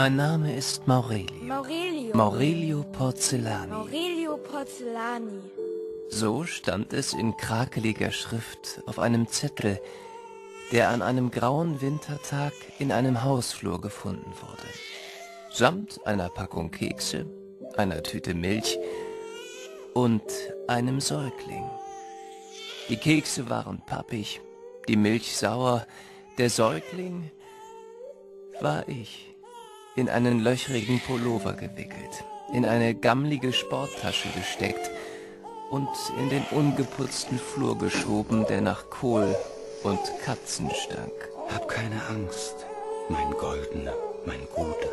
Mein Name ist Maurelio. Maurelio. Maurelio Porcellani. Maurelio Porcellani. So stand es in krakeliger Schrift auf einem Zettel, der an einem grauen Wintertag in einem Hausflur gefunden wurde. Samt einer Packung Kekse, einer Tüte Milch und einem Säugling. Die Kekse waren pappig, die Milch sauer, der Säugling war ich, in einen löchrigen Pullover gewickelt, in eine gammlige Sporttasche gesteckt und in den ungeputzten Flur geschoben, der nach Kohl und Katzen stank. Hab keine Angst, mein Goldener, mein Guter.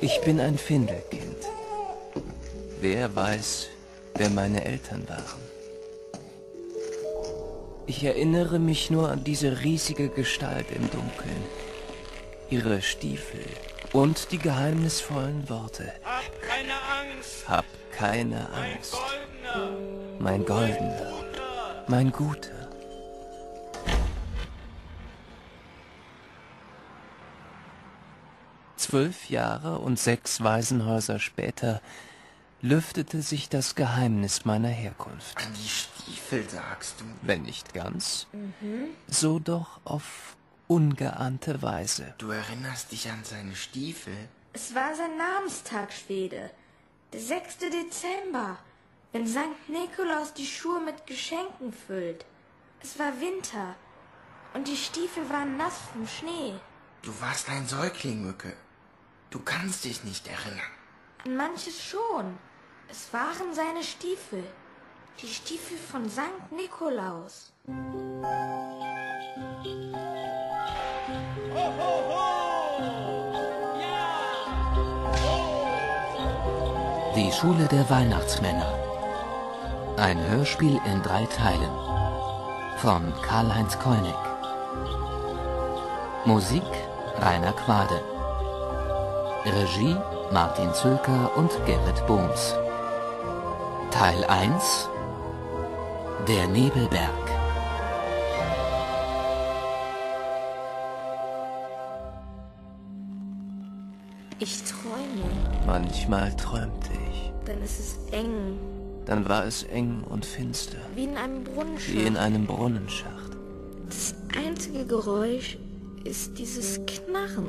Ich bin ein Findelkind. Wer weiß, wer meine Eltern waren? Ich erinnere mich nur an diese riesige Gestalt im Dunkeln, ihre Stiefel und die geheimnisvollen Worte. Hab keine Angst, Hab keine Angst, Goldener. mein Goldener, mein Guter. Zwölf Jahre und sechs Waisenhäuser später lüftete sich das Geheimnis meiner Herkunft. An die Stiefel sagst du. Wenn nicht ganz, so doch auf ungeahnte Weise. Du erinnerst dich an seine Stiefel? Es war sein Namenstag, Schwede. Der 6. Dezember, wenn Sankt Nikolaus die Schuhe mit Geschenken füllt. Es war Winter und die Stiefel waren nass vom Schnee. Du warst ein Säugling, Mücke. Du kannst dich nicht erinnern. An manches schon. Es waren seine Stiefel. Die Stiefel von Sankt Nikolaus. Die Schule der Weihnachtsmänner. Ein Hörspiel in drei Teilen. Von Karl-Heinz Kolnick. Musik Rainer Quade. Regie Martin Zülker und Gerrit Bohms. Teil 1 Der Nebelberg. Ich träume. Manchmal träumte ich. Dann ist es eng, Dann war es eng und finster, wie in einem Brunnenschacht. wie in einem Brunnenschacht. Das einzige Geräusch ist dieses Knarren.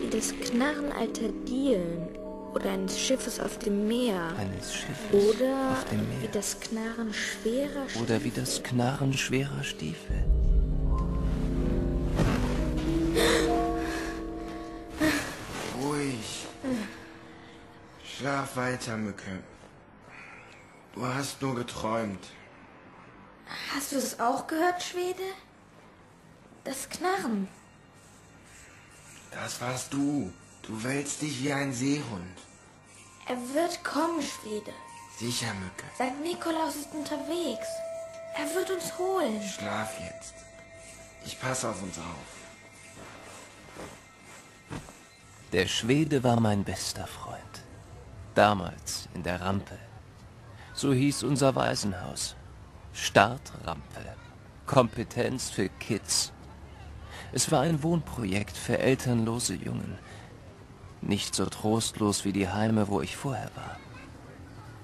Wie das Knarren alter Dielen oder eines Schiffes auf dem Meer. Eines Schiffes Oder auf dem wie Meer. das Knarren schwerer Oder wie das Knarren schwerer Stiefel. Schlaf weiter, Mücke. Du hast nur geträumt. Hast du es auch gehört, Schwede? Das Knarren. Das warst du. Du wälzt dich wie ein Seehund. Er wird kommen, Schwede. Sicher, Mücke. Sankt Nikolaus ist unterwegs. Er wird uns holen. Schlaf jetzt. Ich passe auf uns auf. Der Schwede war mein bester Freund. Damals in der Rampe. So hieß unser Waisenhaus. Startrampe. Kompetenz für Kids. Es war ein Wohnprojekt für elternlose Jungen. Nicht so trostlos wie die Heime, wo ich vorher war.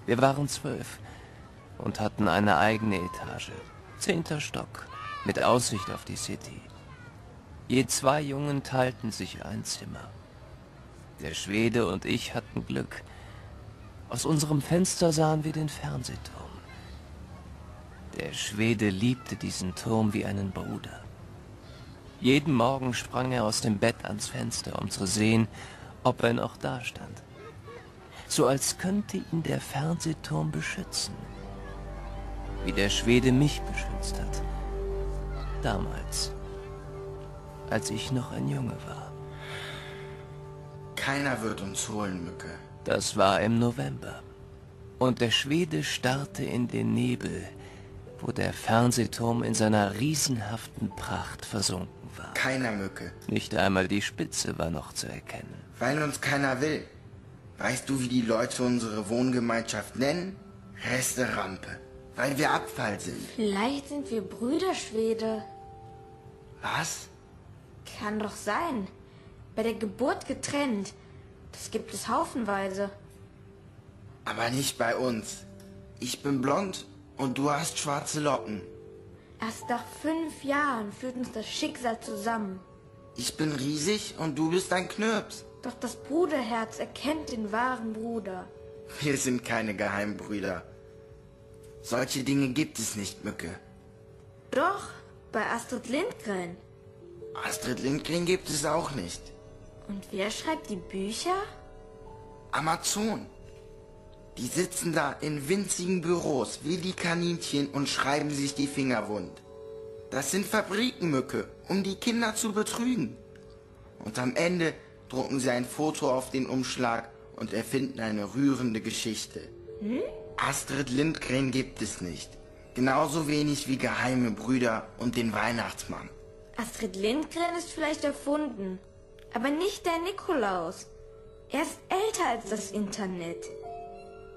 Wir waren zwölf und hatten eine eigene Etage. Zehnter Stock, mit Aussicht auf die City. Je zwei Jungen teilten sich ein Zimmer. Der Schwede und ich hatten Glück. Aus unserem Fenster sahen wir den Fernsehturm. Der Schwede liebte diesen Turm wie einen Bruder. Jeden Morgen sprang er aus dem Bett ans Fenster, um zu sehen, ob er noch dastand. So als könnte ihn der Fernsehturm beschützen. Wie der Schwede mich beschützt hat. Damals, als ich noch ein Junge war. Keiner wird uns holen, Mücke. Das war im November. Und der Schwede starrte in den Nebel, wo der Fernsehturm in seiner riesenhaften Pracht versunken war. Keiner, Mücke. Nicht einmal die Spitze war noch zu erkennen. Weil uns keiner will. Weißt du, wie die Leute unsere Wohngemeinschaft nennen? Resterampe. Weil wir Abfall sind. Vielleicht sind wir Brüder, Schwede. Was? Kann doch sein. Bei der Geburt getrennt. Das gibt es haufenweise. Aber nicht bei uns. Ich bin blond und du hast schwarze Locken. Erst nach fünf Jahren führt uns das Schicksal zusammen. Ich bin riesig und du bist ein Knirps. Doch das Bruderherz erkennt den wahren Bruder. Wir sind keine Geheimbrüder. Solche Dinge gibt es nicht, Mücke. Doch, bei Astrid Lindgren. Astrid Lindgren gibt es auch nicht. Und wer schreibt die Bücher? Amazon. Die sitzen da in winzigen Büros wie die Kaninchen und schreiben sich die Finger wund. Das sind Fabrikenmücke, um die Kinder zu betrügen. Und am Ende drucken sie ein Foto auf den Umschlag und erfinden eine rührende Geschichte. Hm? Astrid Lindgren gibt es nicht. Genauso wenig wie geheime Brüder und den Weihnachtsmann. Astrid Lindgren ist vielleicht erfunden, aber nicht der Nikolaus. Er ist älter als das Internet.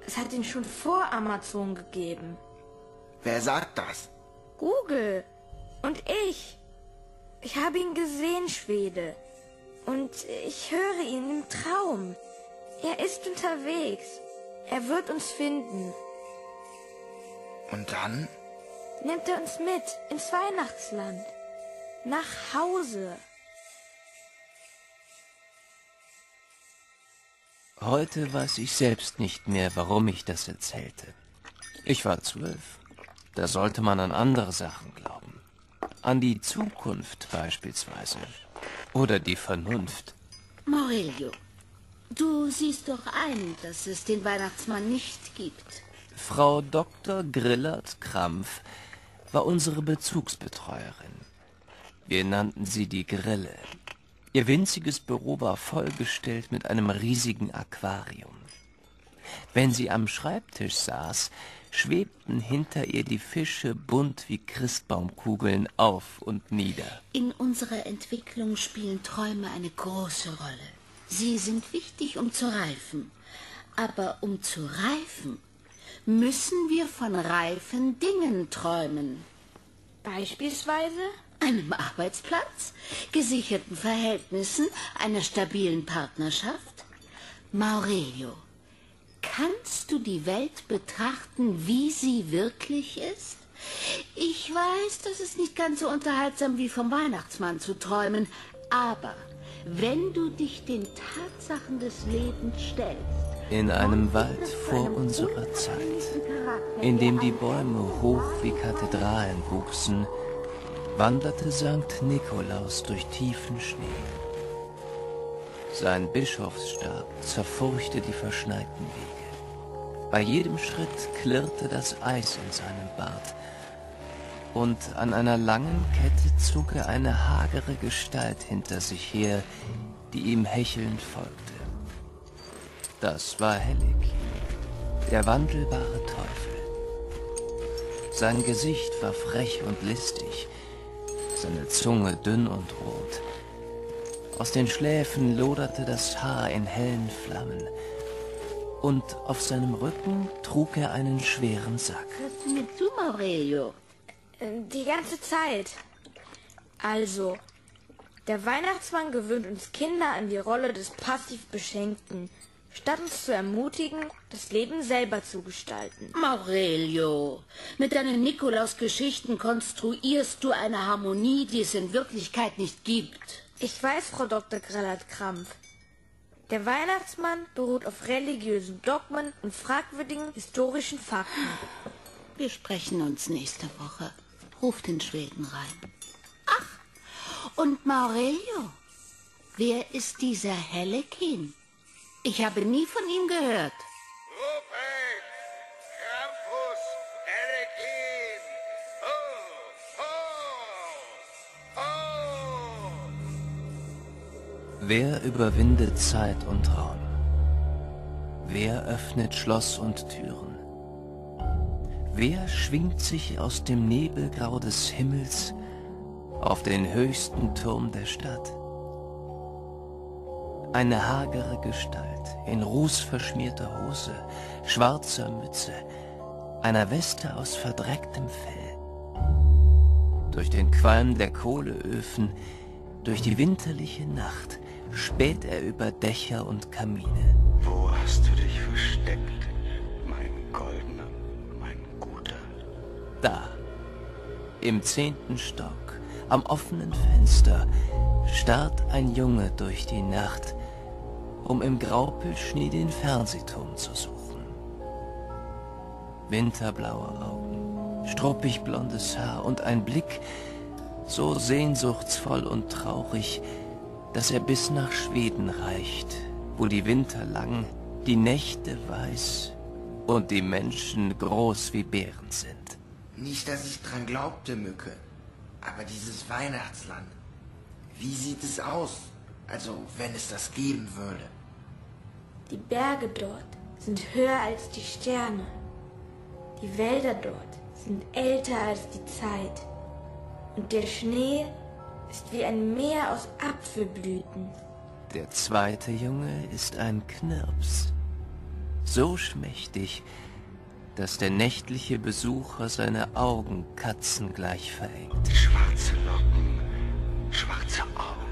Es hat ihn schon vor Amazon gegeben. Wer sagt das? Google. Und ich. Ich habe ihn gesehen, Schwede. Und ich höre ihn im Traum. Er ist unterwegs. Er wird uns finden. Und dann? Nimmt er uns mit ins Weihnachtsland. Nach Hause. Heute weiß ich selbst nicht mehr, warum ich das erzählte. Ich war zwölf. Da sollte man an andere Sachen glauben. An die Zukunft beispielsweise. Oder die Vernunft. Morelio, du siehst doch ein, dass es den Weihnachtsmann nicht gibt. Frau Dr. Grillert Krampf war unsere Bezugsbetreuerin. Wir nannten sie die Grille. Ihr winziges Büro war vollgestellt mit einem riesigen Aquarium. Wenn sie am Schreibtisch saß, schwebten hinter ihr die Fische bunt wie Christbaumkugeln auf und nieder. In unserer Entwicklung spielen Träume eine große Rolle. Sie sind wichtig, um zu reifen. Aber um zu reifen, müssen wir von reifen Dingen träumen. Beispielsweise? Einem Arbeitsplatz, gesicherten Verhältnissen, einer stabilen Partnerschaft. Maurelio, kannst du die Welt betrachten, wie sie wirklich ist? Ich weiß, das ist nicht ganz so unterhaltsam wie vom Weihnachtsmann zu träumen, aber wenn du dich den Tatsachen des Lebens stellst, in einem Wald vor unserer Zeit, in dem die Bäume hoch wie Kathedralen wuchsen, wanderte Sankt Nikolaus durch tiefen Schnee. Sein Bischofsstab zerfurchte die verschneiten Wege. Bei jedem Schritt klirrte das Eis in seinem Bart, und an einer langen Kette zog er eine hagere Gestalt hinter sich her, die ihm hechelnd folgte. Das war Hellik, der wandelbare Teufel. Sein Gesicht war frech und listig, seine Zunge dünn und rot. Aus den Schläfen loderte das Haar in hellen Flammen, und auf seinem Rücken trug er einen schweren Sack. hörst du mir zu, Maurelio? Äh, Die ganze Zeit. Also, der Weihnachtsmann gewöhnt uns Kinder an die Rolle des passiv Beschenkten, statt uns zu ermutigen, das Leben selber zu gestalten. Maurelio, mit deinen Nikolaus-Geschichten konstruierst du eine Harmonie, die es in Wirklichkeit nicht gibt. Ich weiß, Frau Dr. Grellert-Krampf. Der Weihnachtsmann beruht auf religiösen Dogmen und fragwürdigen historischen Fakten. Wir sprechen uns nächste Woche. Ruf den Schweden rein. Ach, und Maurelio, wer ist dieser Hellekin? Ich habe nie von ihm gehört. Rupert, Krampus. Wer überwindet Zeit und Raum? Wer öffnet Schloss und Türen? Wer schwingt sich aus dem Nebelgrau des Himmels auf den höchsten Turm der Stadt? Eine hagere Gestalt in rußverschmierter Hose, schwarzer Mütze, einer Weste aus verdrecktem Fell. Durch den Qualm der Kohleöfen durch die winterliche Nacht späht er über Dächer und Kamine. Wo hast du dich versteckt, mein Goldener, mein Guter? Da, im zehnten Stock, am offenen Fenster, starrt ein Junge durch die Nacht, um im Graupelschnee den Fernsehturm zu suchen. Winterblaue Augen, struppig blondes Haar und ein Blick so sehnsuchtsvoll und traurig, dass er bis nach Schweden reicht, wo die Winter lang, die Nächte weiß und die Menschen groß wie Bären sind. Nicht, dass ich dran glaubte, Mücke. Aber dieses Weihnachtsland, wie sieht es aus? Also, wenn es das geben würde. Die Berge dort sind höher als die Sterne. Die Wälder dort sind älter als die Zeit. Und der Schnee ist wie ein Meer aus Apfelblüten. Der zweite Junge ist ein Knirps. So schmächtig, dass der nächtliche Besucher seine Augen katzengleich verengt. Schwarze Locken, schwarze Augen,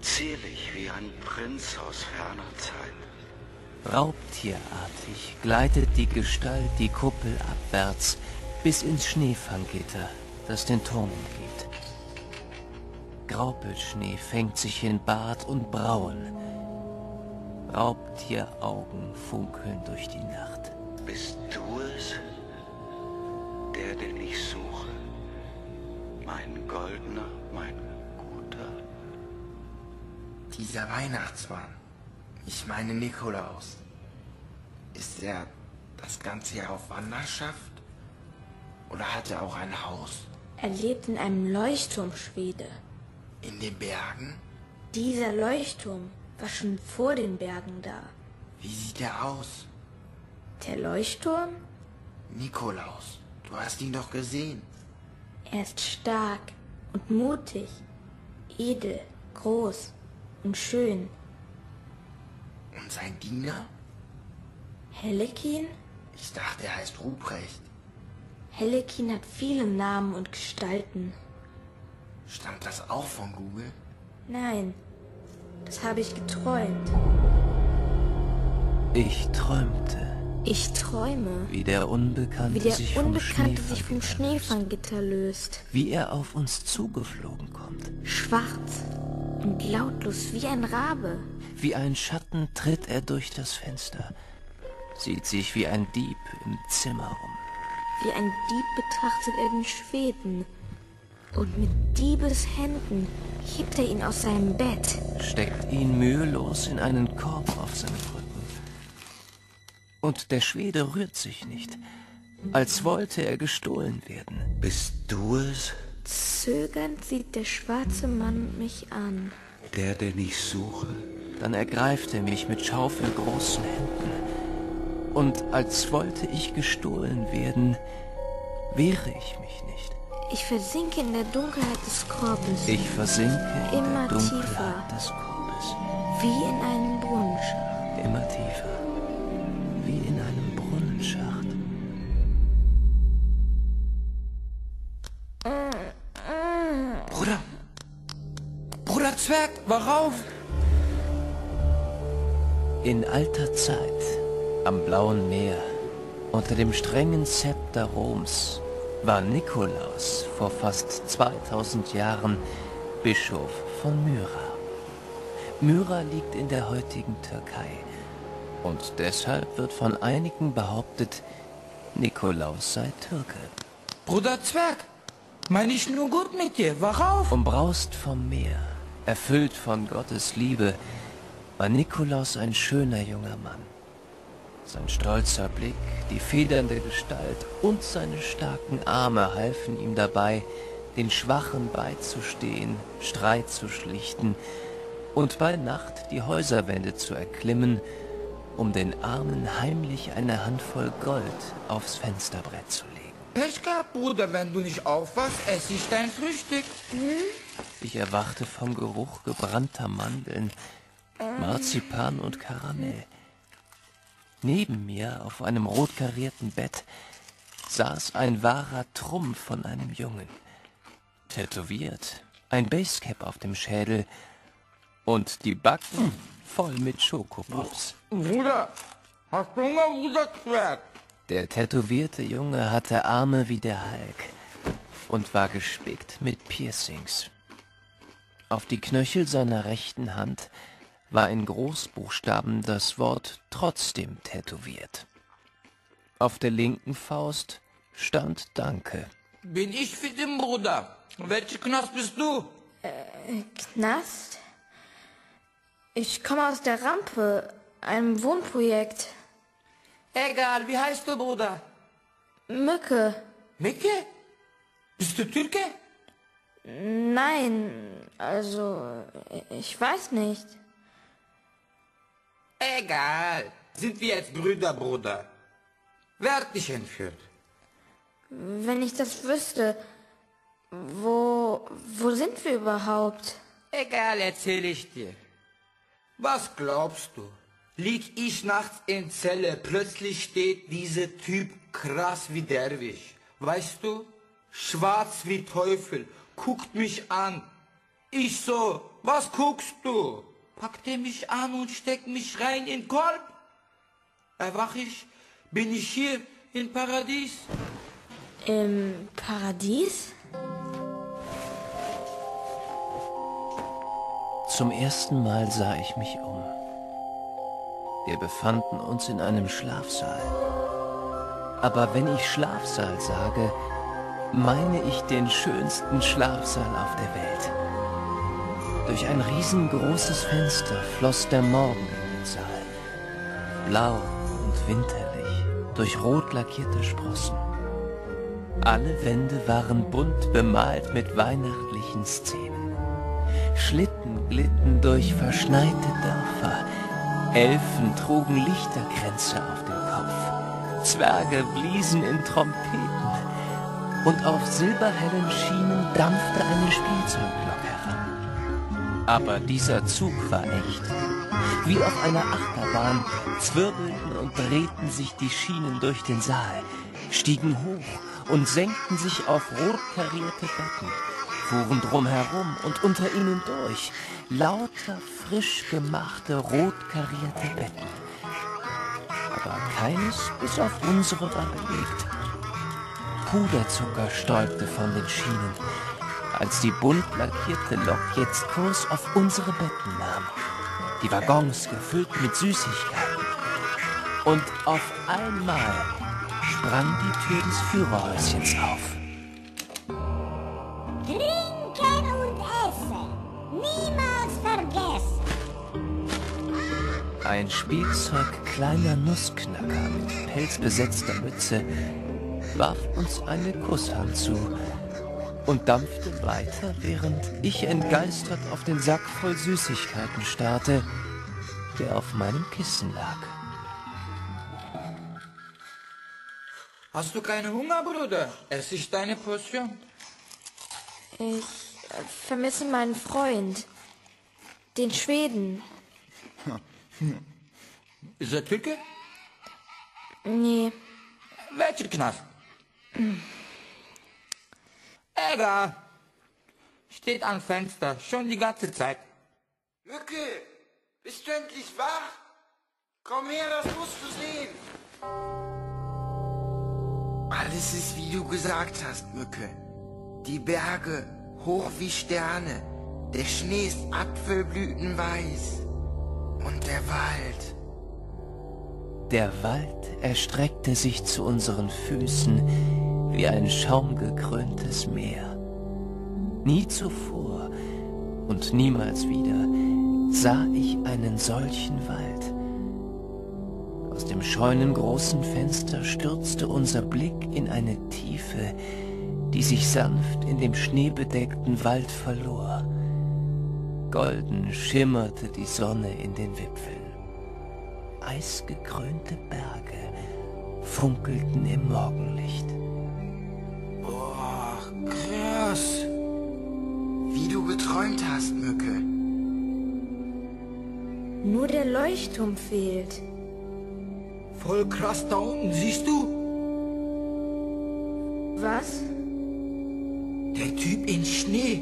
zierlich wie ein Prinz aus ferner Zeit. Raubtierartig gleitet die Gestalt die Kuppel abwärts bis ins Schneefanggitter, das den Turm umgibt. Graupelschnee fängt sich in Bart und Brauen. Raubtieraugen funkeln durch die Nacht. Bist du es, der, den ich suche? Mein Goldener, mein? Dieser Weihnachtsmann, ich meine Nikolaus, ist er das ganze Jahr auf Wanderschaft? Oder hat er auch ein Haus? Er lebt in einem Leuchtturm, Schwede. In den Bergen? Dieser Leuchtturm war schon vor den Bergen da. Wie sieht er aus? Der Leuchtturm? Nikolaus, du hast ihn doch gesehen. Er ist stark und mutig, edel, groß und schön. Und sein Diener? Hellekin? Ich dachte, er heißt Ruprecht. Hellekin hat viele Namen und Gestalten. Stammt das auch von Google? Nein, das habe ich geträumt. Ich träumte, Ich träume, wie der Unbekannte, wie der sich, vom Unbekannte sich vom Schneefanggitter löst. Schneefanggitter löst. Wie er auf uns zugeflogen kommt. Schwarz und lautlos wie ein Rabe. Wie ein Schatten tritt er durch das Fenster, sieht sich wie ein Dieb im Zimmer um. Wie ein Dieb betrachtet er den Schweden. Und mit Diebeshänden hebt er ihn aus seinem Bett. steckt ihn mühelos in einen Korb auf seinem Rücken. Und der Schwede rührt sich nicht, als wollte er gestohlen werden. Bist du es, Zögernd sieht der schwarze Mann mich an. der, den ich suche? Dann ergreift er mich mit schaufelgroßen Händen. Und als wollte ich gestohlen werden, wehre ich mich nicht. Ich versinke in der Dunkelheit des Korbes, Ich versinke in Immer der Dunkelheit tiefer. des Korbes. wie in einem Brunnenschacht. Zwerg, worauf? In alter Zeit, am blauen Meer, unter dem strengen Zepter Roms, war Nikolaus vor fast 2000 Jahren Bischof von Myra. Myra liegt in der heutigen Türkei und deshalb wird von einigen behauptet, Nikolaus sei Türke. Bruder Zwerg, meine ich nur gut mit dir. Worauf? Umbraust vom Meer, erfüllt von Gottes Liebe, war Nikolaus ein schöner junger Mann. Sein stolzer Blick, die federnde Gestalt und seine starken Arme halfen ihm dabei, den Schwachen beizustehen, Streit zu schlichten und bei Nacht die Häuserwände zu erklimmen, um den Armen heimlich eine Handvoll Gold aufs Fensterbrett zu legen. Pech gehabt, Bruder, wenn du nicht aufwachst, esse ich dein Frühstück. Ich erwachte vom Geruch gebrannter Mandeln, Marzipan und Karamell. Neben mir auf einem rot karierten Bett saß ein wahrer Trumpf von einem Jungen. Tätowiert, ein Basecap auf dem Schädel und die Backen voll mit Schokopops. Bruder, hast du Hunger, Bruder Zwerg? Der tätowierte Junge hatte Arme wie der Hulk und war gespickt mit Piercings. Auf die Knöchel seiner rechten Hand war in Großbuchstaben das Wort trotzdem tätowiert. Auf der linken Faust stand Danke. Bin ich für den Bruder. Welcher Knast bist du? Knast? Ich komme aus der Rampe, einem Wohnprojekt. Egal, wie heißt du, Bruder? Mücke. Micke? Bist du Türke? Nein, also, ich weiß nicht. Egal. Sind wir jetzt Brüder, Bruder? Wer hat dich entführt? Wenn ich das wüsste, wo, wo sind wir überhaupt? Egal, erzähle ich dir. Was glaubst du? Lieg ich nachts in Zelle, plötzlich steht dieser Typ krass wie Derwisch. Weißt du? Schwarz wie Teufel, guckt mich an. Ich so, was guckst du? Packt er mich an und steckt mich rein in den Korb. Erwach ich, bin ich hier im Paradies. Im Paradies? Zum ersten Mal sah ich mich um. Wir befanden uns in einem Schlafsaal. Aber wenn ich Schlafsaal sage, meine ich den schönsten Schlafsaal auf der Welt. Durch ein riesengroßes Fenster floss der Morgen in den Saal. Blau und winterlich, durch rot lackierte Sprossen. Alle Wände waren bunt bemalt mit weihnachtlichen Szenen. Schlitten glitten durch verschneite Dörfer. Elfen trugen Lichterkränze auf dem Kopf. Zwerge bliesen in Trompeten. Und auf silberhellen Schienen dampfte eine Spielzeugglocke heran. Aber dieser Zug war echt. Wie auf einer Achterbahn zwirbelten und drehten sich die Schienen durch den Saal, stiegen hoch und senkten sich auf rot karierte Betten, fuhren drumherum und unter ihnen durch, lauter frisch gemachte rot karierte Betten. Aber keines bis auf unsere war belegt. Puderzucker stäubte von den Schienen, als die bunt lackierte Lok jetzt Kurs auf unsere Betten nahm. Die Waggons gefüllt mit Süßigkeiten. Und auf einmal sprang die Tür des Führerhäuschens auf. Trinken und essen. Niemals vergessen. Ein Spielzeug kleiner Nussknacker mit pelzbesetzter Mütze warf uns eine Kusshand zu und dampfte weiter, während ich entgeistert auf den Sack voll Süßigkeiten starrte, der auf meinem Kissen lag. Hast du keinen Hunger, Bruder? Es ist deine Portion. Ich äh, vermisse meinen Freund. Den Schweden. Ist er Türke? Nee, Welcher Knast? Egal. Steht am Fenster, schon die ganze Zeit. Mücke, bist du endlich wach? Komm her, das musst du sehen. Alles ist, wie du gesagt hast, Mücke. Die Berge hoch wie Sterne. Der Schnee ist apfelblütenweiß. Und der Wald. Der Wald erstreckte sich zu unseren Füßen wie ein schaumgekröntes Meer. Nie zuvor und niemals wieder sah ich einen solchen Wald. Aus dem scheunengroßen Fenster stürzte unser Blick in eine Tiefe, die sich sanft in dem schneebedeckten Wald verlor. Golden schimmerte die Sonne in den Wipfeln. Eisgekrönte Berge funkelten im Morgenlicht. Krass. Wie du geträumt hast, Mücke. nur der Leuchtturm fehlt. Voll krass da unten, siehst du? Was? Der Typ in Schnee.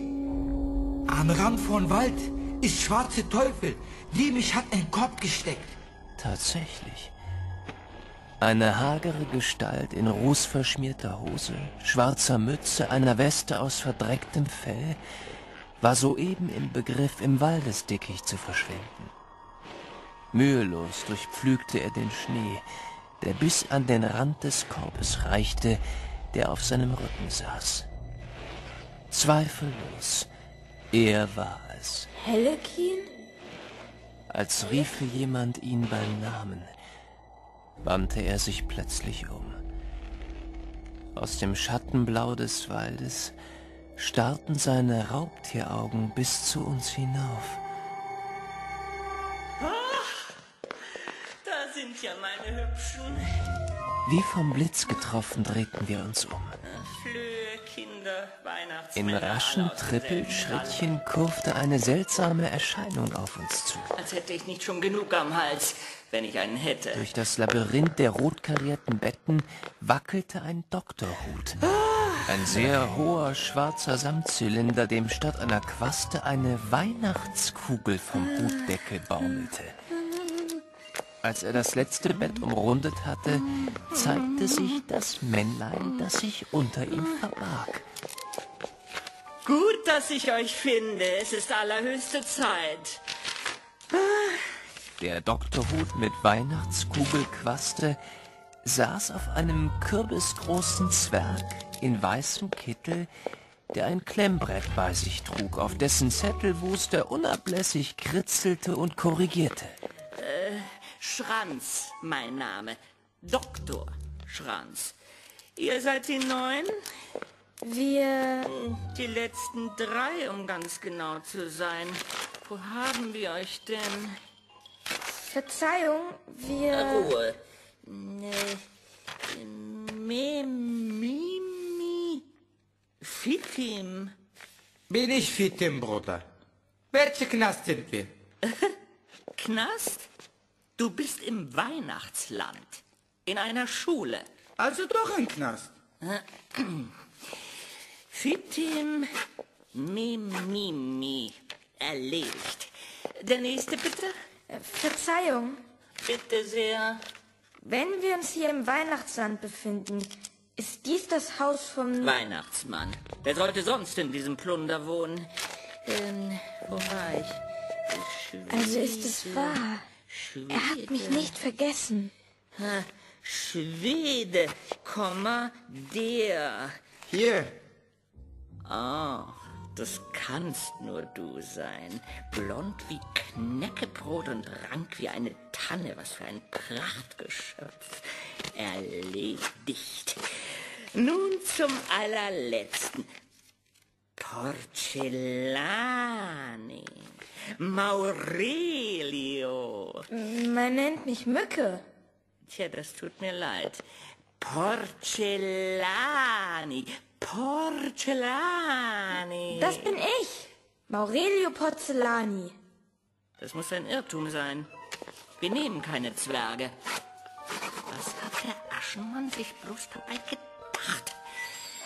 Am Rand von Wald ist schwarze Teufel. Die mich hat in den Kopf gesteckt. Tatsächlich. Eine hagere Gestalt in rußverschmierter Hose, schwarzer Mütze, einer Weste aus verdrecktem Fell, war soeben im Begriff, im Waldesdickicht zu verschwinden. Mühelos durchpflügte er den Schnee, der bis an den Rand des Korbes reichte, der auf seinem Rücken saß. Zweifellos, er war es. Hellekin? Als riefe jemand ihn beim Namen, wandte er sich plötzlich um. Aus dem Schattenblau des Waldes starrten seine Raubtieraugen bis zu uns hinauf. Da sind ja meine Hübschen. Wie vom Blitz getroffen drehten wir uns um. Flöhe, Kinder, In raschen Trippelschrittchen kurfte eine seltsame Erscheinung auf uns zu. Als hätte ich nicht schon genug am Hals, wenn ich einen hätte. Durch das Labyrinth der rotkarierten Betten wackelte ein Doktorhut. Ein sehr hoher schwarzer Samtzylinder, dem statt einer Quaste eine Weihnachtskugel vom Hutdeckel baumelte. Als er das letzte Bett umrundet hatte, zeigte sich das Männlein, das sich unter ihm verbarg. Gut, dass ich euch finde. Es ist allerhöchste Zeit. Der Doktorhut mit Weihnachtskugelquaste saß auf einem kürbisgroßen Zwerg in weißem Kittel, der ein Klemmbrett bei sich trug, auf dessen Zettelwust er unablässig kritzelte und korrigierte. Schranz, mein Name. Doktor Schranz. Ihr seid die Neun? Wir... Die letzten drei, um ganz genau zu sein. Wo haben wir euch denn? Verzeihung, wir... Ruhe. Ne, me, mi. Fitim. Bin ich fit, im Bruder. Welche Knast sind wir? Knast? Du bist im Weihnachtsland. In einer Schule. Also doch ein Knast. Fitim, mi, mi, mi. Erledigt. Der nächste bitte? Äh, Verzeihung, Bitte sehr. wenn wir uns hier im Weihnachtsland befinden, ist dies das Haus vom... Weihnachtsmann. Wer sollte sonst in diesem Plunder wohnen? Ähm, wo war ich? Also ist es wahr. Er hat mich nicht vergessen. Ha, Schwede, Komma, der. Hier, Ah, das kannst nur du sein. Blond wie Knäckebrot und rank wie eine Tanne. Was für ein Prachtgeschöpf. Erledigt. Nun zum allerletzten. Porcellani. Maurelio. Man nennt mich Mücke. Tja, das tut mir leid. Porcellani. Porcellani. Das bin ich. Maurelio Porzellani. Das muss ein Irrtum sein. Wir nehmen keine Zwerge. Was hat der Aschenmann sich bloß dabei gedacht?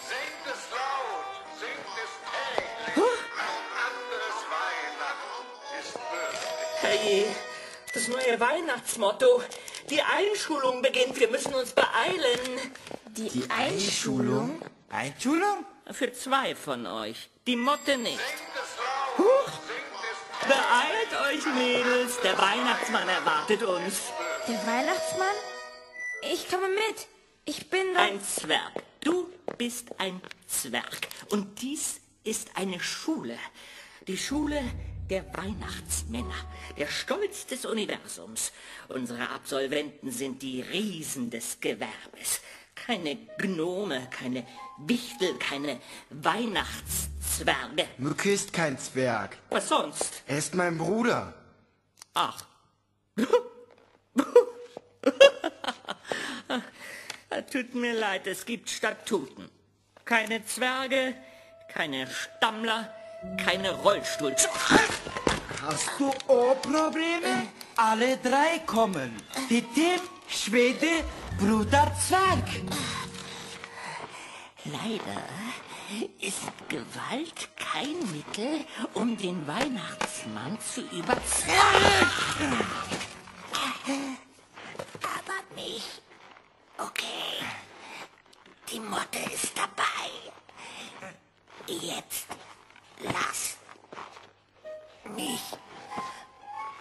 Singt es laut, singt es täglich. Ein anderes Weihnachten ist möglich. Herrje, das neue Weihnachtsmotto. Die Einschulung beginnt. Wir müssen uns beeilen. Die, Einschulung? Einschulung? Für zwei von euch. Die Motte nicht. Es Beeilt euch, Mädels. Der Weihnachtsmann erwartet uns. Der Weihnachtsmann? Ich komme mit. Ich bin doch... Ein Zwerg. Du bist ein Zwerg. Und dies ist eine Schule. Die Schule der Weihnachtsmänner. Der Stolz des Universums. Unsere Absolventen sind die Riesen des Gewerbes. Keine Gnome, keine Wichtel, keine Weihnachtszwerge. Mücke ist kein Zwerg. Was sonst? Er ist mein Bruder. Ach. Tut mir leid, es gibt Statuten. Keine Zwerge, keine Stammler, keine Rollstuhl. Hast du Ohrprobleme? Alle drei kommen. Fitim, Schwede, Bruder Zwerg. Leider ist Gewalt kein Mittel, um den Weihnachtsmann zu überzeugen. Aber mich. Okay. Die Motte ist dabei. Jetzt lass mich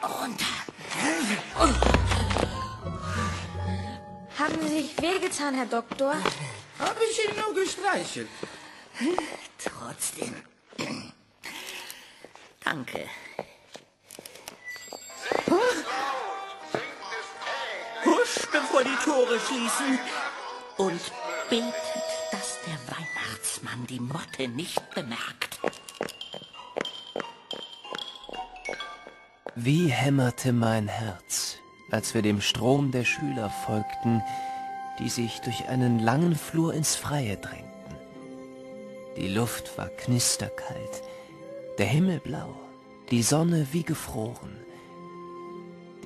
runter. Haben Sie sich wehgetan, Herr Doktor? Habe ich ihn nur gestreichelt. Trotzdem. Danke. Husch, bevor die Tore schließen. Und betet, dass der Weihnachtsmann die Motte nicht bemerkt. Wie hämmerte mein Herz, als wir dem Strom der Schüler folgten, die sich durch einen langen Flur ins Freie drängten. Die Luft war knisterkalt, der Himmel blau, die Sonne wie gefroren.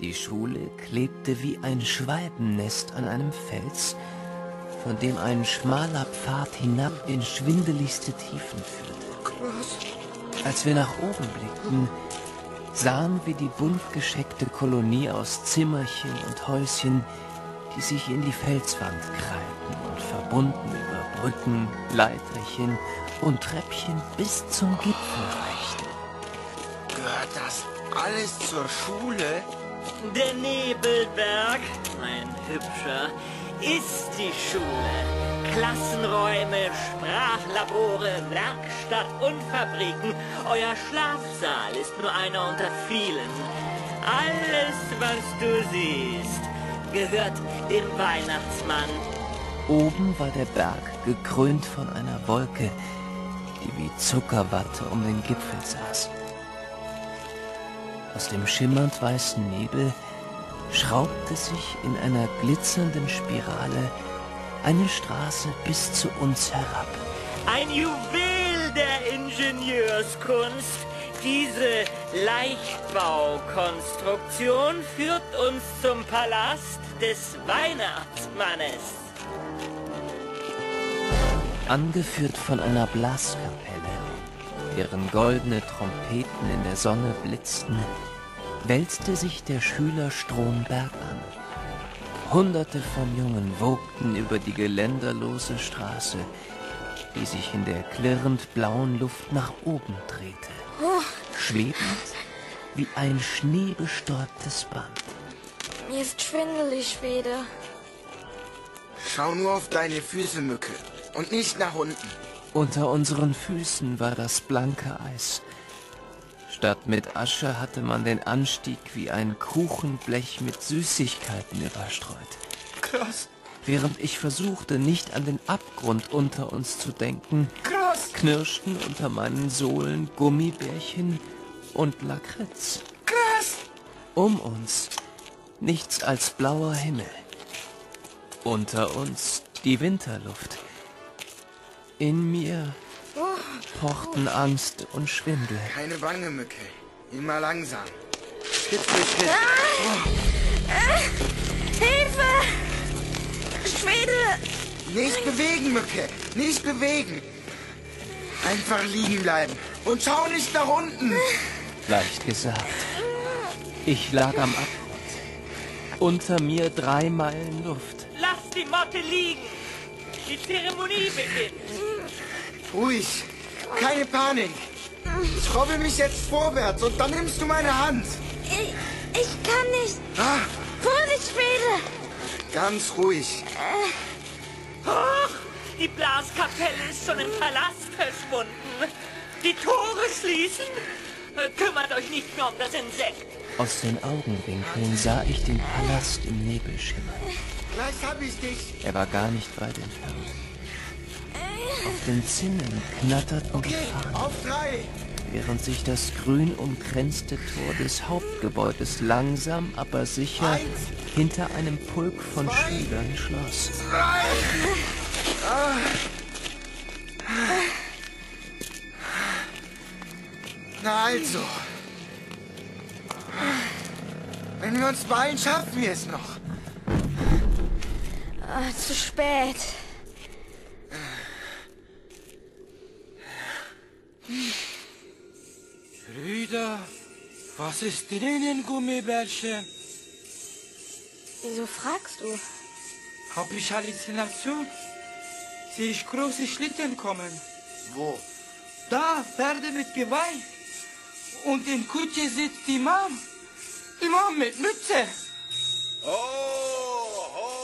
Die Schule klebte wie ein Schwalbennest an einem Fels, von dem ein schmaler Pfad hinab in schwindeligste Tiefen führte. Als wir nach oben blickten, sahen wir die bunt gescheckte Kolonie aus Zimmerchen und Häuschen, die sich in die Felswand krallten und verbunden über Brücken, Leiterchen und Treppchen bis zum Gipfel reichten. Gehört das alles zur Schule? Der Nebelberg, mein Hübscher, ist die Schule. Klassenräume, Sprachlabore, Werkstatt und Fabriken. Euer Schlafsaal ist nur einer unter vielen. Alles, was du siehst, gehört dem Weihnachtsmann. Oben war der Berg gekrönt von einer Wolke, die wie Zuckerwatte um den Gipfel saß. Aus dem schimmernd weißen Nebel schraubte sich in einer glitzernden Spirale eine Straße bis zu uns herab. Ein Juwel der Ingenieurskunst. Diese Leichtbaukonstruktion führt uns zum Palast des Weihnachtsmannes. Angeführt von einer Blaskapelle, deren goldene Trompeten in der Sonne blitzten, wälzte sich der Schülerstrom bergan. Hunderte von Jungen wogten über die geländerlose Straße, die sich in der klirrend blauen Luft nach oben drehte, schwebend wie ein schneebestäubtes Band. Mir ist schwindelig, Schwede. Schau nur auf deine Füße, Mücke. Und nicht nach unten. Unter unseren Füßen war das blanke Eis. Statt mit Asche hatte man den Anstieg wie ein Kuchenblech mit Süßigkeiten überstreut. Krass. Während ich versuchte, nicht an den Abgrund unter uns zu denken, Krass. knirschten unter meinen Sohlen Gummibärchen und Lakritz. Krass. Um uns nichts als blauer Himmel. Unter uns die Winterluft. In mir pochten Angst und Schwindel. Keine Bange, Mücke. Immer langsam. Schritt für Schritt. Hilfe! Schwede! Nicht bewegen, Mücke. Nicht bewegen. Einfach liegen bleiben. Und schau nicht nach unten. Leicht gesagt. Ich lag am Abgrund. Unter mir drei Meilen Luft. Lass die Motte liegen. Die Zeremonie beginnt. Ruhig. Keine Panik. Ich robbe mich jetzt vorwärts und dann nimmst du meine Hand. Ich, ich kann nicht. Ah, Vorsicht, Schwede! ganz ruhig. Hoch! Die Blaskapelle ist schon im Palast verschwunden. Die Tore schließen. Äh, Kümmert euch nicht mehr um das Insekt. Aus den Augenwinkeln sah ich den Palast im Nebel schimmern. Gleich hab ich dich. Er war gar nicht weit entfernt. Auf den Zinnen knatterten die Okay, Fahnen, auf drei. während sich das grün umkränzte Tor des Hauptgebäudes langsam, aber sicher Eins. hinter einem Pulk von Schülern schloss. Drei. Ah. Na also. Wenn wir uns beeilen, schaffen wir es noch. Ah, zu spät. Brüder, was ist drinnen, Gummibärchen? Wieso fragst du? Hab ich Halluzination? Sehe ich große Schlitten kommen. Wo? Da, Pferde mit Geweih. Und in Kutsche sitzt die Mom. Die Mom mit Mütze. Oh, oh.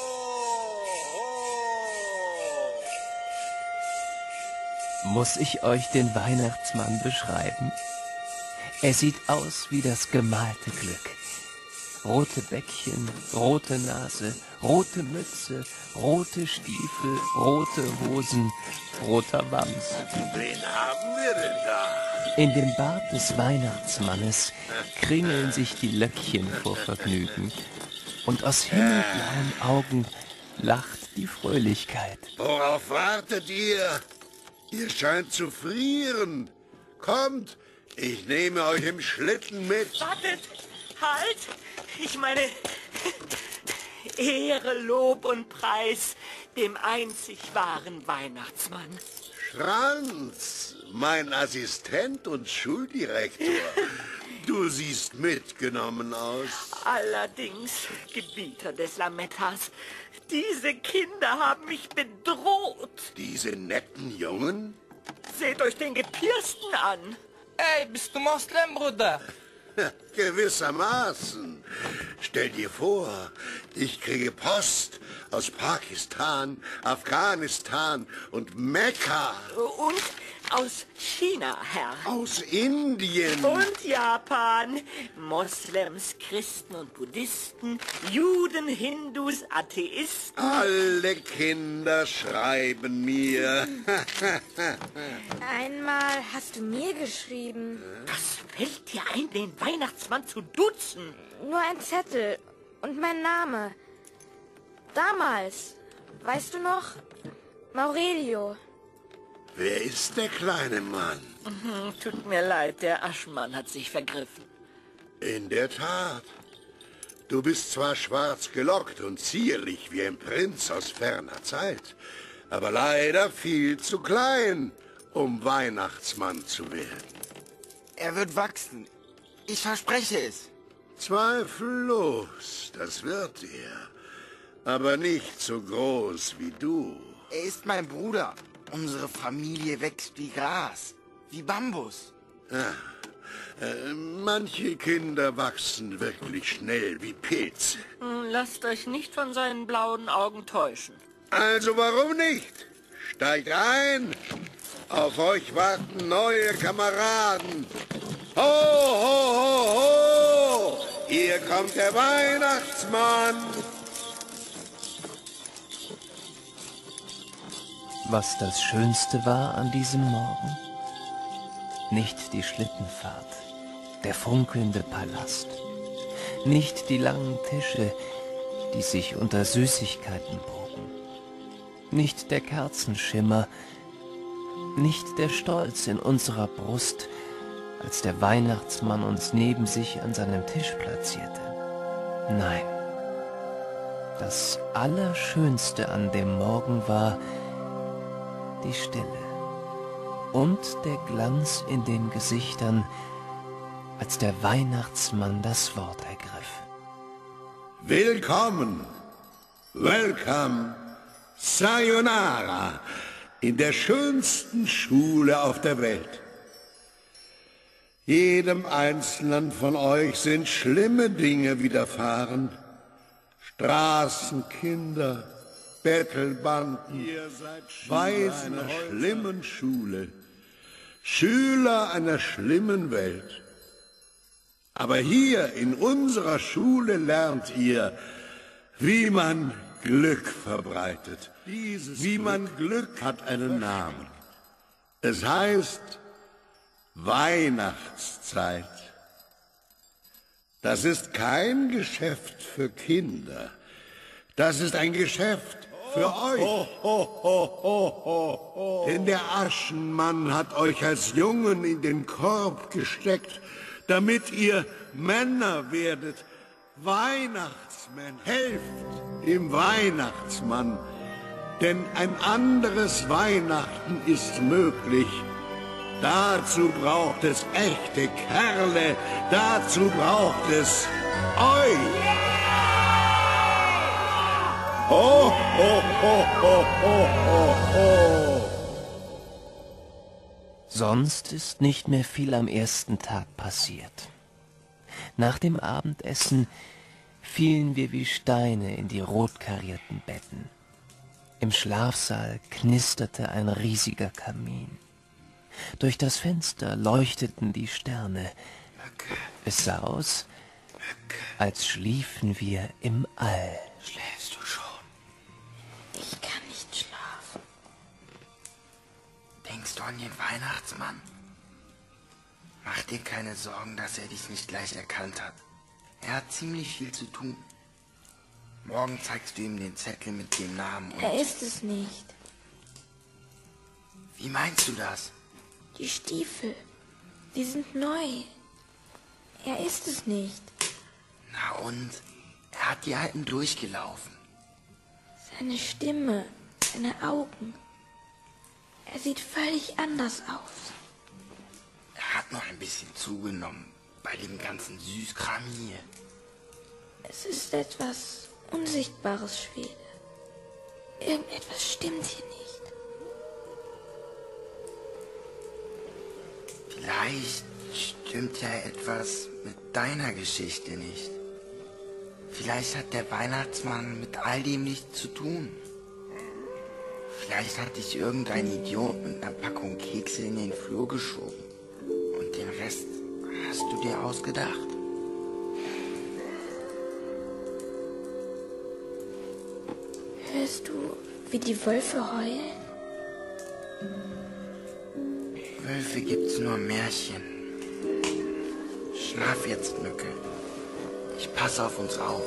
Muss ich euch den Weihnachtsmann beschreiben? Er sieht aus wie das gemalte Glück. Rote Bäckchen, rote Nase, rote Mütze, rote Stiefel, rote Hosen, roter Wams. Wen haben wir denn da? In dem Bart des Weihnachtsmannes kringeln sich die Löckchen vor Vergnügen. Und aus himmelblauen Augen lacht die Fröhlichkeit. Worauf wartet ihr? Ihr scheint zu frieren. Kommt, ich nehme euch im Schlitten mit. Wartet! Halt! Ich meine, Ehre, Lob und Preis dem einzig wahren Weihnachtsmann. Schranz, mein Assistent und Schuldirektor. Du siehst mitgenommen aus. Allerdings, Gebieter des Lamettas, diese Kinder haben mich bedroht. Diese netten Jungen? Seht euch den Gepiersten an. Ey, bist du Moslem, Bruder? Gewissermaßen. Stell dir vor, ich kriege Post aus Pakistan, Afghanistan und Mekka. Und aus China, Herr. Aus Indien. Und Japan. Moslems, Christen und Buddhisten, Juden, Hindus, Atheisten. Alle Kinder schreiben mir. Einmal hast du mir geschrieben. Was fällt dir ein, den Weihnachtsmann zu duzen? Nur ein Zettel und mein Name. Damals, weißt du noch? Maurelio. Wer ist der kleine Mann? Hm, Tut mir leid, der Aschmann hat sich vergriffen. In der Tat. Du bist zwar schwarz gelockt und zierlich wie ein Prinz aus ferner Zeit, aber leider viel zu klein, um Weihnachtsmann zu werden. Er wird wachsen. Ich verspreche es. Zweifellos, das wird er. Aber nicht so groß wie du. Er ist mein Bruder. Unsere Familie wächst wie Gras, wie Bambus. Äh, manche Kinder wachsen wirklich schnell wie Pilze. Hm, Lasst euch nicht von seinen blauen Augen täuschen. Also warum nicht? Steigt ein! Auf euch warten neue Kameraden. Ho, ho, ho, ho! Hier kommt der Weihnachtsmann. Was das Schönste war an diesem Morgen? Nicht die Schlittenfahrt, der funkelnde Palast, nicht die langen Tische, die sich unter Süßigkeiten bogen, nicht der Kerzenschimmer, nicht der Stolz in unserer Brust, als der Weihnachtsmann uns neben sich an seinem Tisch platzierte. Nein, das Allerschönste an dem Morgen war die Stille und der Glanz in den Gesichtern, als der Weihnachtsmann das Wort ergriff. Willkommen, welcome, sayonara, in der schönsten Schule auf der Welt. Jedem einzelnen von euch sind schlimme Dinge widerfahren. Straßenkinder, Bettelbanden, einer schlimmen Schule, Schüler einer schlimmen Welt. Aber hier in unserer Schule lernt ihr, wie man Glück verbreitet. wie man Glück hat einen Namen. Es heißt Weihnachtszeit. Das ist kein Geschäft für Kinder. Das ist ein Geschäft für euch. Denn der Aschenmann hat euch als Jungen in den Korb gesteckt, damit ihr Männer werdet, Weihnachtsmänner. Helft dem Weihnachtsmann, denn ein anderes Weihnachten ist möglich Dazu braucht es echte Kerle. Dazu braucht es euch. Sonst ist nicht mehr viel am ersten Tag passiert. Nach dem Abendessen fielen wir wie Steine in die rotkarierten Betten. Im Schlafsaal knisterte ein riesiger Kamin. Durch das Fenster leuchteten die Sterne. Es sah aus, als schliefen wir im All. Schläfst Denkst du an den Weihnachtsmann? Mach dir keine Sorgen, dass er dich nicht gleich erkannt hat. Er hat ziemlich viel zu tun. Morgen zeigst du ihm den Zettel mit dem Namen und... Er ist es nicht. Wie meinst du das? Die Stiefel, die sind neu. Er ist es nicht. Na und? Er hat die alten durchgelaufen. Seine Stimme, seine Augen. Er sieht völlig anders aus. Er hat noch ein bisschen zugenommen bei dem ganzen Süßkram hier. Es ist etwas Unsichtbares, Schwede. Irgendetwas stimmt hier nicht. Vielleicht stimmt ja etwas mit deiner Geschichte nicht. Vielleicht hat der Weihnachtsmann mit all dem nichts zu tun. Vielleicht hat dich irgendein Idiot mit einer Packung Kekse in den Flur geschoben. Und den Rest hast du dir ausgedacht. Hörst du, wie die Wölfe heulen? Wölfe gibt's nur Märchen. Schlaf jetzt, Mücke. Ich passe auf uns auf.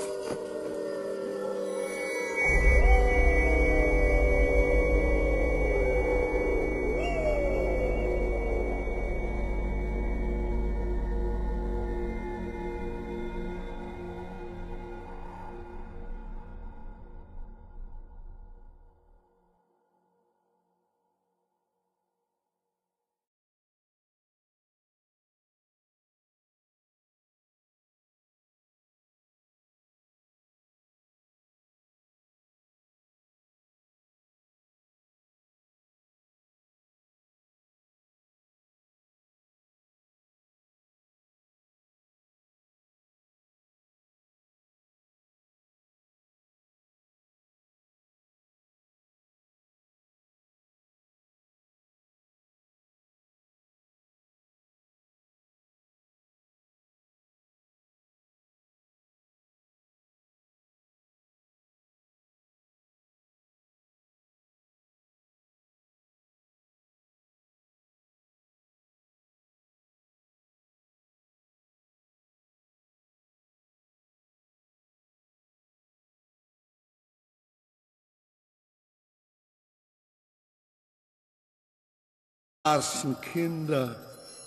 Kinder,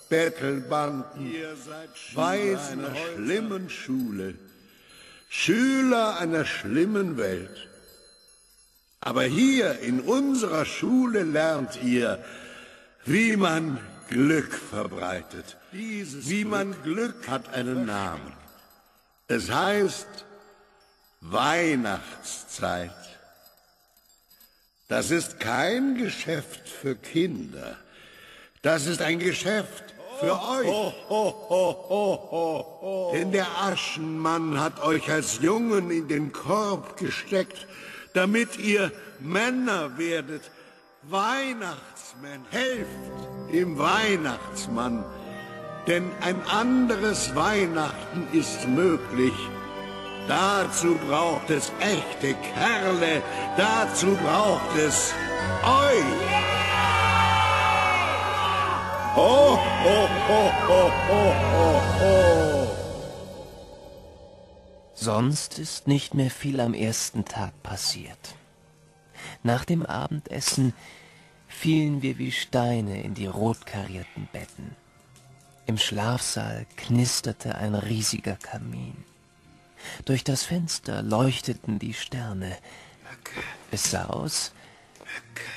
Bettelbanden, Weisen einer schlimmen Schule, Schüler einer schlimmen Welt. Aber hier in unserer Schule lernt ihr, wie man Glück verbreitet. wie man Glück hat einen Namen. Es heißt Weihnachtszeit. Das ist kein Geschäft für Kinder. Das ist ein Geschäft für euch. Denn der Aschenmann hat euch als Jungen in den Korb gesteckt, damit ihr Männer werdet, Weihnachtsmänner. Helft dem Weihnachtsmann, denn ein anderes Weihnachten ist möglich. Dazu braucht es echte Kerle, dazu braucht es euch. Sonst ist nicht mehr viel am ersten Tag passiert. Nach dem Abendessen fielen wir wie Steine in die rotkarierten Betten. Im Schlafsaal knisterte ein riesiger Kamin. Durch das Fenster leuchteten die Sterne. Es sah aus,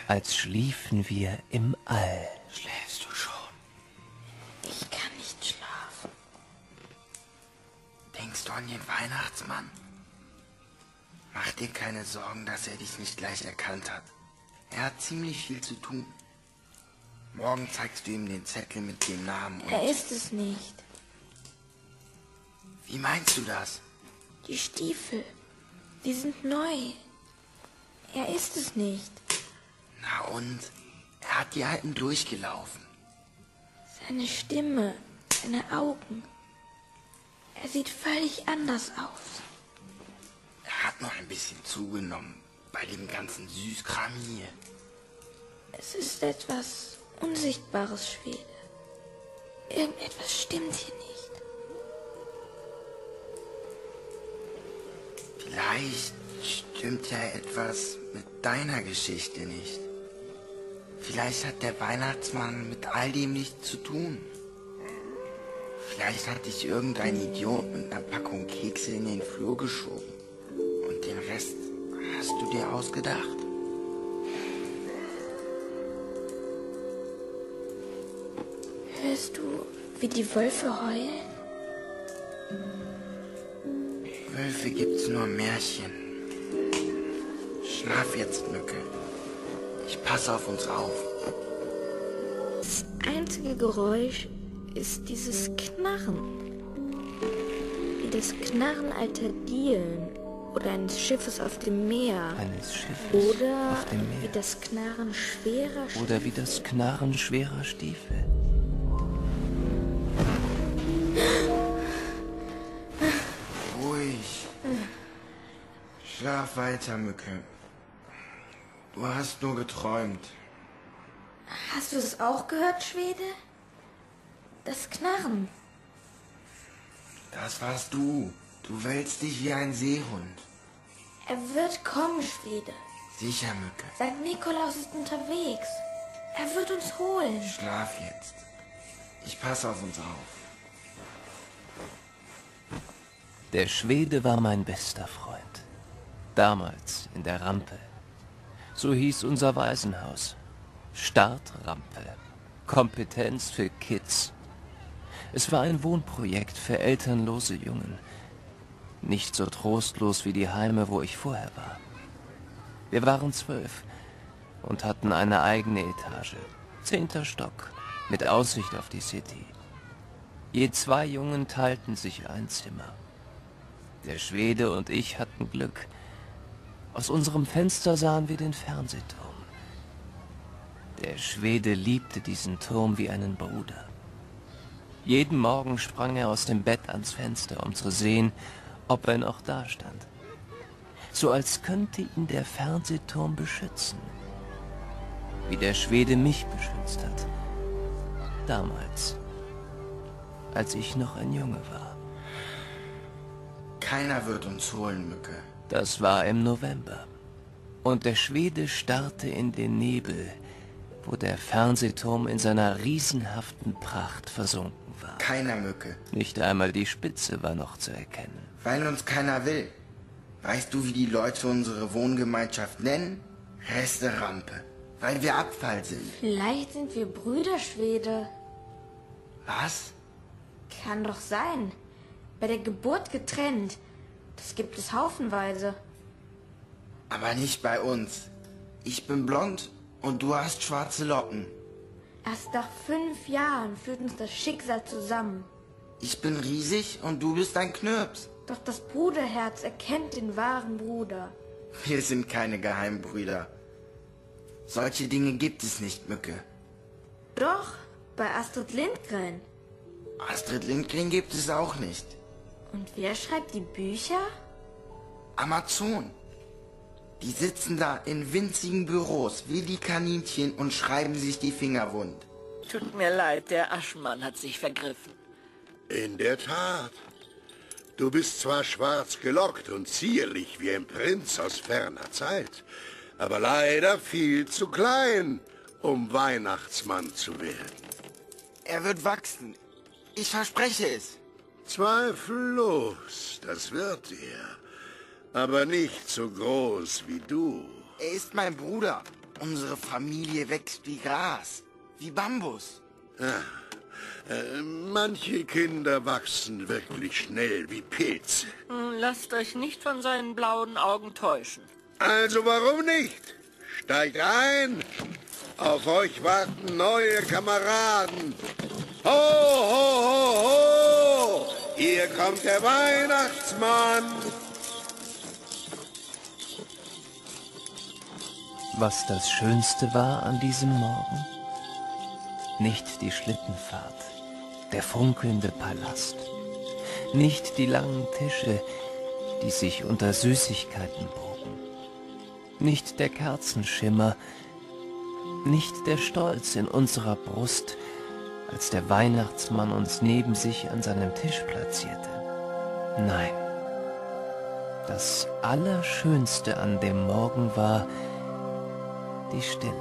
als schliefen wir im All. Schläfst Denkst du an den Weihnachtsmann? Mach dir keine Sorgen, dass er dich nicht gleich erkannt hat. Er hat ziemlich viel zu tun. Morgen zeigst du ihm den Zettel mit dem Namen und... Er ist es nicht. Wie meinst du das? Die Stiefel. Die sind neu. Er ist es nicht. Na und? Er hat die alten durchgelaufen. Seine Stimme, seine Augen. Er sieht völlig anders aus. Er hat noch ein bisschen zugenommen bei dem ganzen Süßkram hier. Es ist etwas Unsichtbares, Schwede. Irgendetwas stimmt hier nicht. Vielleicht stimmt ja etwas mit deiner Geschichte nicht. Vielleicht hat der Weihnachtsmann mit all dem nichts zu tun. Vielleicht hat dich irgendein Idiot mit einer Packung Kekse in den Flur geschoben. Und den Rest hast du dir ausgedacht. Hörst du, wie die Wölfe heulen? Wölfe gibt's nur Märchen. Schlaf jetzt, Mücke. Ich passe auf uns auf. Das einzige Geräusch ist dieses Knarren. Wie das Knarren alter Dielen oder eines Schiffes auf dem Meer. Eines Schiffes Oder auf dem wie Meer. das Knarren schwerer Oder wie das Knarren schwerer Stiefel. Ruhig. Schlaf weiter, Mücke. Du hast nur geträumt. Hast du es auch gehört, Schwede? Das Knarren. Das warst du. Du wälzt dich wie ein Seehund. Er wird kommen, Schwede. Sicher, Mücke. St. Nikolaus ist unterwegs. Er wird uns holen. Schlaf jetzt. Ich passe auf uns auf. Der Schwede war mein bester Freund. Damals in der Rampe. So hieß unser Waisenhaus. Startrampe. Kompetenz für Kids. Es war ein Wohnprojekt für elternlose Jungen. Nicht so trostlos wie die Heime, wo ich vorher war. Wir waren zwölf und hatten eine eigene Etage. Zehnter Stock, mit Aussicht auf die City. Je zwei Jungen teilten sich ein Zimmer. Der Schwede und ich hatten Glück. Aus unserem Fenster sahen wir den Fernsehturm. Der Schwede liebte diesen Turm wie einen Bruder. Jeden Morgen sprang er aus dem Bett ans Fenster, um zu sehen, ob er noch dastand. So als könnte ihn der Fernsehturm beschützen. Wie der Schwede mich beschützt hat. Damals, als ich noch ein Junge war. Keiner wird uns holen, Mücke. Das war im November. Und der Schwede starrte in den Nebel, wo der Fernsehturm in seiner riesenhaften Pracht versunken war. Keiner, Mücke. Nicht einmal die Spitze war noch zu erkennen. Weil uns keiner will. Weißt du, wie die Leute unsere Wohngemeinschaft nennen? Resterampe. Weil wir Abfall sind. Vielleicht sind wir Brüder, Schwede. Was? Kann doch sein. Bei der Geburt getrennt. Das gibt es haufenweise. Aber nicht bei uns. Ich bin blond und du hast schwarze Locken. Erst nach fünf Jahren führt uns das Schicksal zusammen. Ich bin riesig und du bist ein Knirps. Doch das Bruderherz erkennt den wahren Bruder. Wir sind keine Geheimbrüder. Solche Dinge gibt es nicht, Mücke. Doch, bei Astrid Lindgren. Astrid Lindgren gibt es auch nicht. Und wer schreibt die Bücher? Amazon. Die sitzen da in winzigen Büros wie die Kaninchen und schreiben sich die Finger wund. Tut mir leid, der Aschmann hat sich vergriffen. In der Tat. Du bist zwar schwarz gelockt und zierlich wie ein Prinz aus ferner Zeit, aber leider viel zu klein, um Weihnachtsmann zu werden. Er wird wachsen. Ich verspreche es. Zweifellos, das wird er. Aber nicht so groß wie du. Er ist mein Bruder. Unsere Familie wächst wie Gras, wie Bambus. Ah, Äh, manche Kinder wachsen wirklich schnell wie Pilze. Hm, Lasst euch nicht von seinen blauen Augen täuschen. Also warum nicht? Steigt ein. Auf euch warten neue Kameraden. Ho, ho, ho, ho! Hier kommt der Weihnachtsmann. Was das Schönste war an diesem Morgen? Nicht die Schlittenfahrt, der funkelnde Palast, nicht die langen Tische, die sich unter Süßigkeiten bogen, nicht der Kerzenschimmer, nicht der Stolz in unserer Brust, als der Weihnachtsmann uns neben sich an seinem Tisch platzierte. Nein, das Allerschönste an dem Morgen war die Stille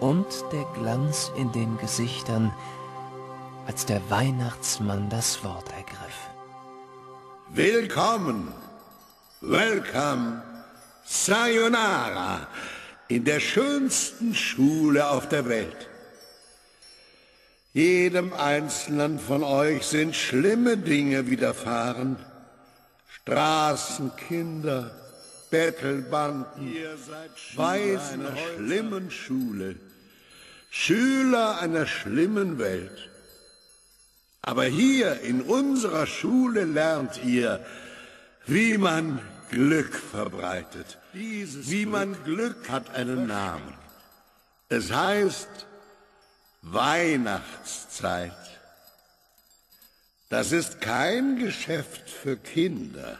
und der Glanz in den Gesichtern, als der Weihnachtsmann das Wort ergriff. Willkommen, welcome, sayonara, in der schönsten Schule auf der Welt. Jedem Einzelnen von euch sind schlimme Dinge widerfahren. Straßenkinder, Bettelbanden, Weisen einer schlimmen Schule, Schüler einer schlimmen Welt. Aber hier in unserer Schule lernt ihr, wie man Glück verbreitet. wie man Glück hat einen Namen. Es heißt Weihnachtszeit. Das ist kein Geschäft für Kinder.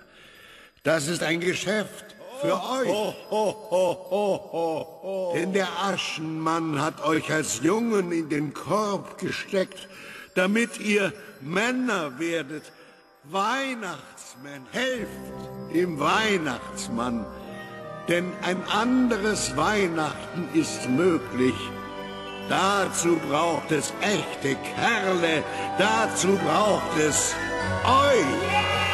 Das ist ein Geschäft für euch. Denn der Aschenmann hat euch als Jungen in den Korb gesteckt, damit ihr Männer werdet, Weihnachtsmänner. Helft dem Weihnachtsmann, denn ein anderes Weihnachten ist möglich. Dazu braucht es echte Kerle, dazu braucht es euch.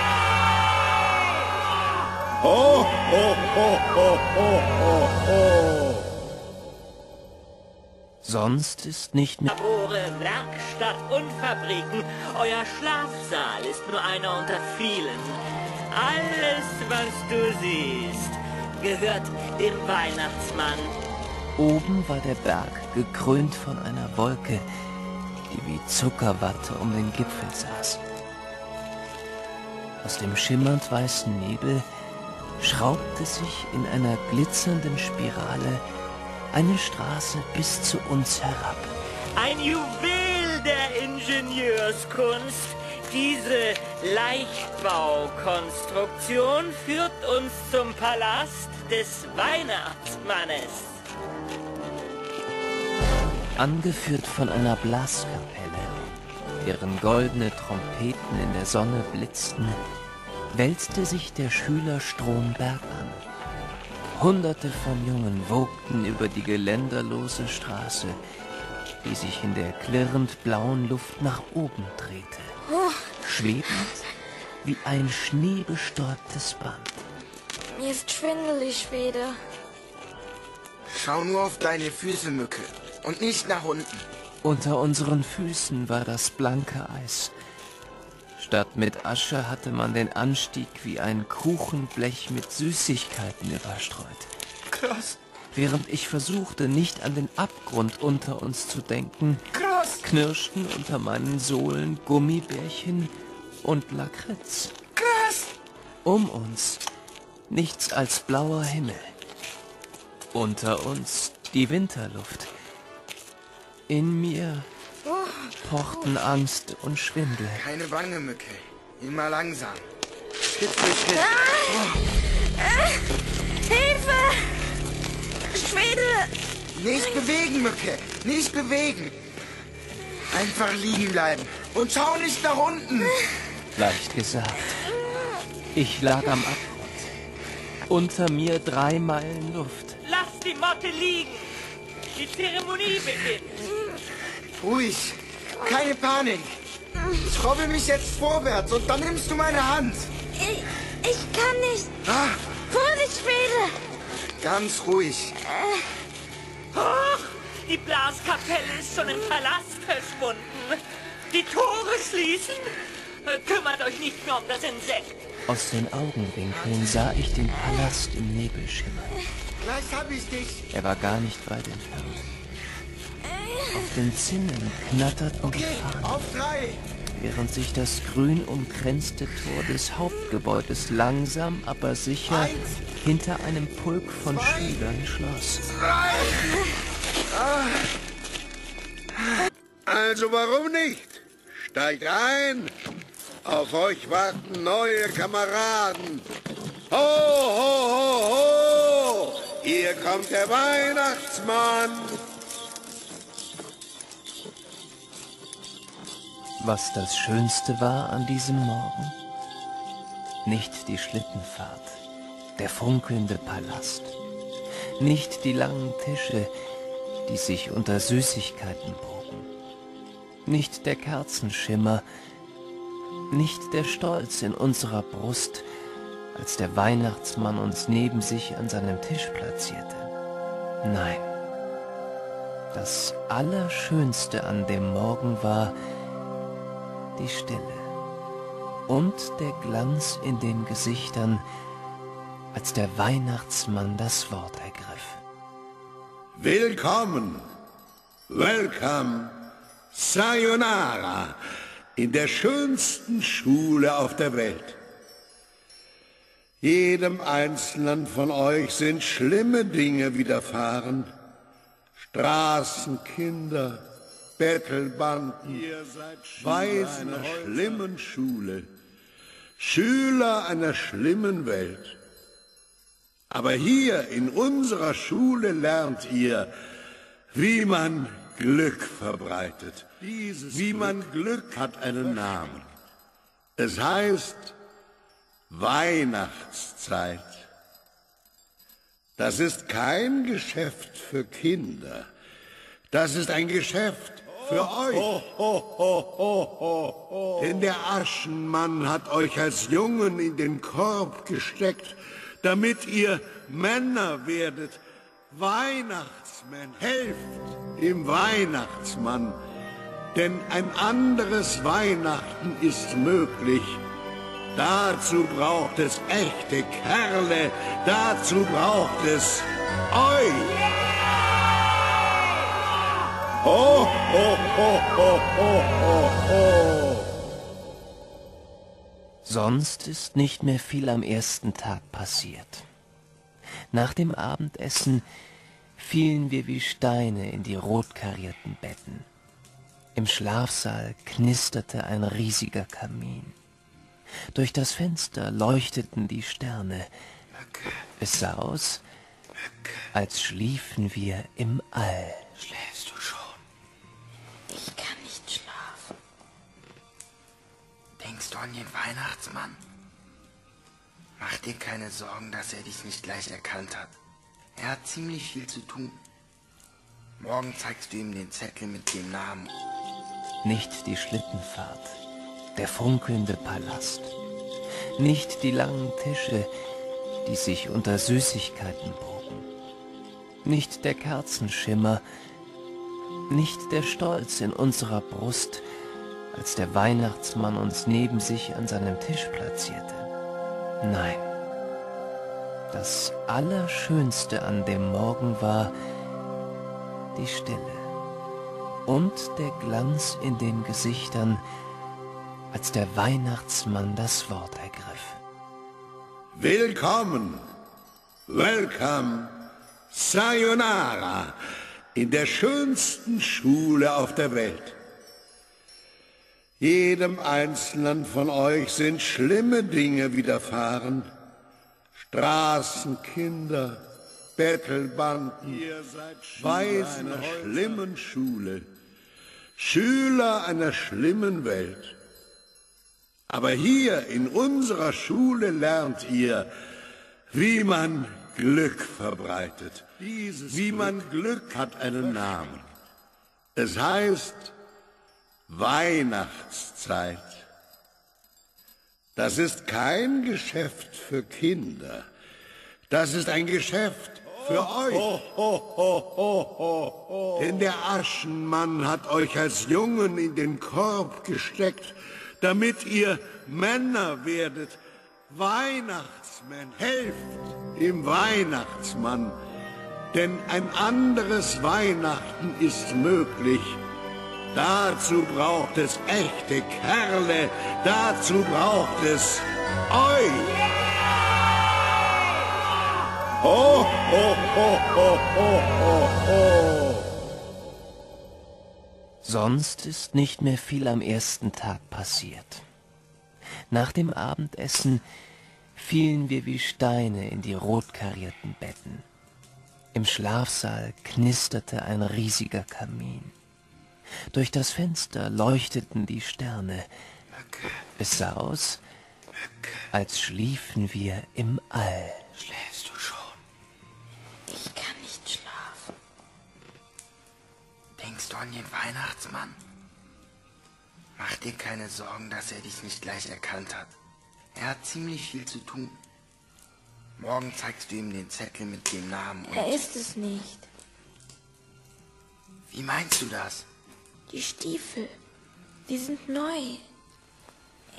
Ho, ho, ho, ho, ho, ho, ho. Sonst ist nicht mehr... Labore, Werkstatt und Fabriken. Euer Schlafsaal ist nur einer unter vielen. Alles, was du siehst, gehört dem Weihnachtsmann. Oben war der Berg gekrönt von einer Wolke, die wie Zuckerwatte um den Gipfel saß. Aus dem schimmernd weißen Nebel schraubte sich in einer glitzernden Spirale eine Straße bis zu uns herab. Ein Juwel der Ingenieurskunst. Diese Leichtbaukonstruktion führt uns zum Palast des Weihnachtsmannes. Angeführt von einer Blaskapelle, deren goldene Trompeten in der Sonne blitzten, wälzte sich der Schülerstrom bergan. Hunderte von Jungen wogten über die geländerlose Straße, die sich in der klirrend blauen Luft nach oben drehte, schwebend wie ein schneebestäubtes Band. Mir ist schwindelig, Schwede. Schau nur auf deine Füße, Mücke. Und nicht nach unten. Unter unseren Füßen war das blanke Eis. Statt mit Asche hatte man den Anstieg wie ein Kuchenblech mit Süßigkeiten überstreut. Krass, Während ich versuchte, nicht an den Abgrund unter uns zu denken, krass, knirschten unter meinen Sohlen Gummibärchen und Lakritz. krass. Um uns nichts als blauer Himmel. Unter uns die Winterluft. In mir pochten Angst und Schwindel. Keine Bange, Mücke. Immer langsam. Schritt für Schritt. Hilfe! Schwede! Nicht bewegen, Mücke. Nicht bewegen. Einfach liegen bleiben. Und schau nicht nach unten. Leicht gesagt. Ich lag am Abgrund. Unter mir drei Meilen Luft. Lass die Motte liegen. Die Zeremonie beginnt. Ruhig. Keine Panik. Ich robbe mich jetzt vorwärts und dann nimmst du meine Hand. Ich, ich kann nicht. Ah, Vorsicht, Schwede! ganz ruhig. Hoch! Die Blaskapelle ist schon im Palast verschwunden. Die Tore schließen. Kümmert euch nicht mehr um das Insekt. Aus den Augenwinkeln sah ich den Palast im Nebel schimmern. Gleich hab ich dich. Er war gar nicht weit entfernt. Auf den Zinnen knatterten die Okay, auf drei. während sich das grün umkränzte Tor des Hauptgebäudes langsam, aber sicher Eins. hinter einem Pulk von Schülern schloss. Also warum nicht? Steigt ein. Auf euch warten neue Kameraden. Ho, ho, ho, ho! Hier kommt der Weihnachtsmann. Was das Schönste war an diesem Morgen? Nicht die Schlittenfahrt, der funkelnde Palast, nicht die langen Tische, die sich unter Süßigkeiten bogen, nicht der Kerzenschimmer, nicht der Stolz in unserer Brust, als der Weihnachtsmann uns neben sich an seinem Tisch platzierte. Nein, das Allerschönste an dem Morgen war, die Stille und der Glanz in den Gesichtern, als der Weihnachtsmann das Wort ergriff. Willkommen, welcome, sayonara, in der schönsten Schule auf der Welt. Jedem Einzelnen von euch sind schlimme Dinge widerfahren. Straßenkinder, Bettelbanden, Weisen einer schlimmen Schule, Schüler einer schlimmen Welt. Aber hier in unserer Schule lernt ihr, wie man Glück verbreitet. wie man Glück hat einen Namen. Es heißt Weihnachtszeit. Das ist kein Geschäft für Kinder. Das ist ein Geschäft für euch. Denn der Aschenmann hat euch als Jungen in den Korb gesteckt, damit ihr Männer werdet, Weihnachtsmänner. Helft dem Weihnachtsmann, denn ein anderes Weihnachten ist möglich. Dazu braucht es echte Kerle, dazu braucht es euch. Ho, ho, ho, ho, ho, ho, ho. Sonst ist nicht mehr viel am ersten Tag passiert. Nach dem Abendessen fielen wir wie Steine in die rotkarierten Betten. Im Schlafsaal knisterte ein riesiger Kamin. Durch das Fenster leuchteten die Sterne. Es sah aus, als schliefen wir im All. An den Weihnachtsmann? Mach dir keine Sorgen, dass er dich nicht gleich erkannt hat. Er hat ziemlich viel zu tun. Morgen zeigst du ihm den Zettel mit dem Namen. Nicht die Schlittenfahrt, der funkelnde Palast, nicht die langen Tische, die sich unter Süßigkeiten bogen, nicht der Kerzenschimmer, nicht der Stolz in unserer Brust, als der Weihnachtsmann uns neben sich an seinem Tisch platzierte. Nein, das Allerschönste an dem Morgen war die Stille und der Glanz in den Gesichtern, als der Weihnachtsmann das Wort ergriff. Willkommen, welcome, sayonara, in der schönsten Schule auf der Welt. Jedem Einzelnen von euch sind schlimme Dinge widerfahren. Straßenkinder, Bettelbanden, Weisen einer schlimmen Schule, Schüler einer schlimmen Welt. Aber hier in unserer Schule lernt ihr, wie man Glück verbreitet. wie man Glück hat einen Namen. Es heißt Weihnachtszeit. Das ist kein Geschäft für Kinder. Das ist ein Geschäft Für euch. Denn der Aschenmann hat euch als Jungen in den Korb gesteckt, damit ihr Männer werdet. Weihnachtsmänner. Helft dem Weihnachtsmann. Denn ein anderes Weihnachten ist möglich. Dazu braucht es echte Kerle. Dazu braucht es euch. Ho, ho, ho, ho, ho, ho, ho. Sonst ist nicht mehr viel am ersten Tag passiert. Nach dem Abendessen fielen wir wie Steine in die rotkarierten Betten. Im Schlafsaal knisterte ein riesiger Kamin. Durch das Fenster leuchteten die Sterne. Es sah aus, als schliefen wir im All. Schläfst du schon? Ich kann nicht schlafen. Denkst du an den Weihnachtsmann? Mach dir keine Sorgen, dass er dich nicht gleich erkannt hat. Er hat ziemlich viel zu tun. Morgen zeigst du ihm den Zettel mit dem Namen und... Er ist es nicht. Wie meinst du das? Die Stiefel, die sind neu.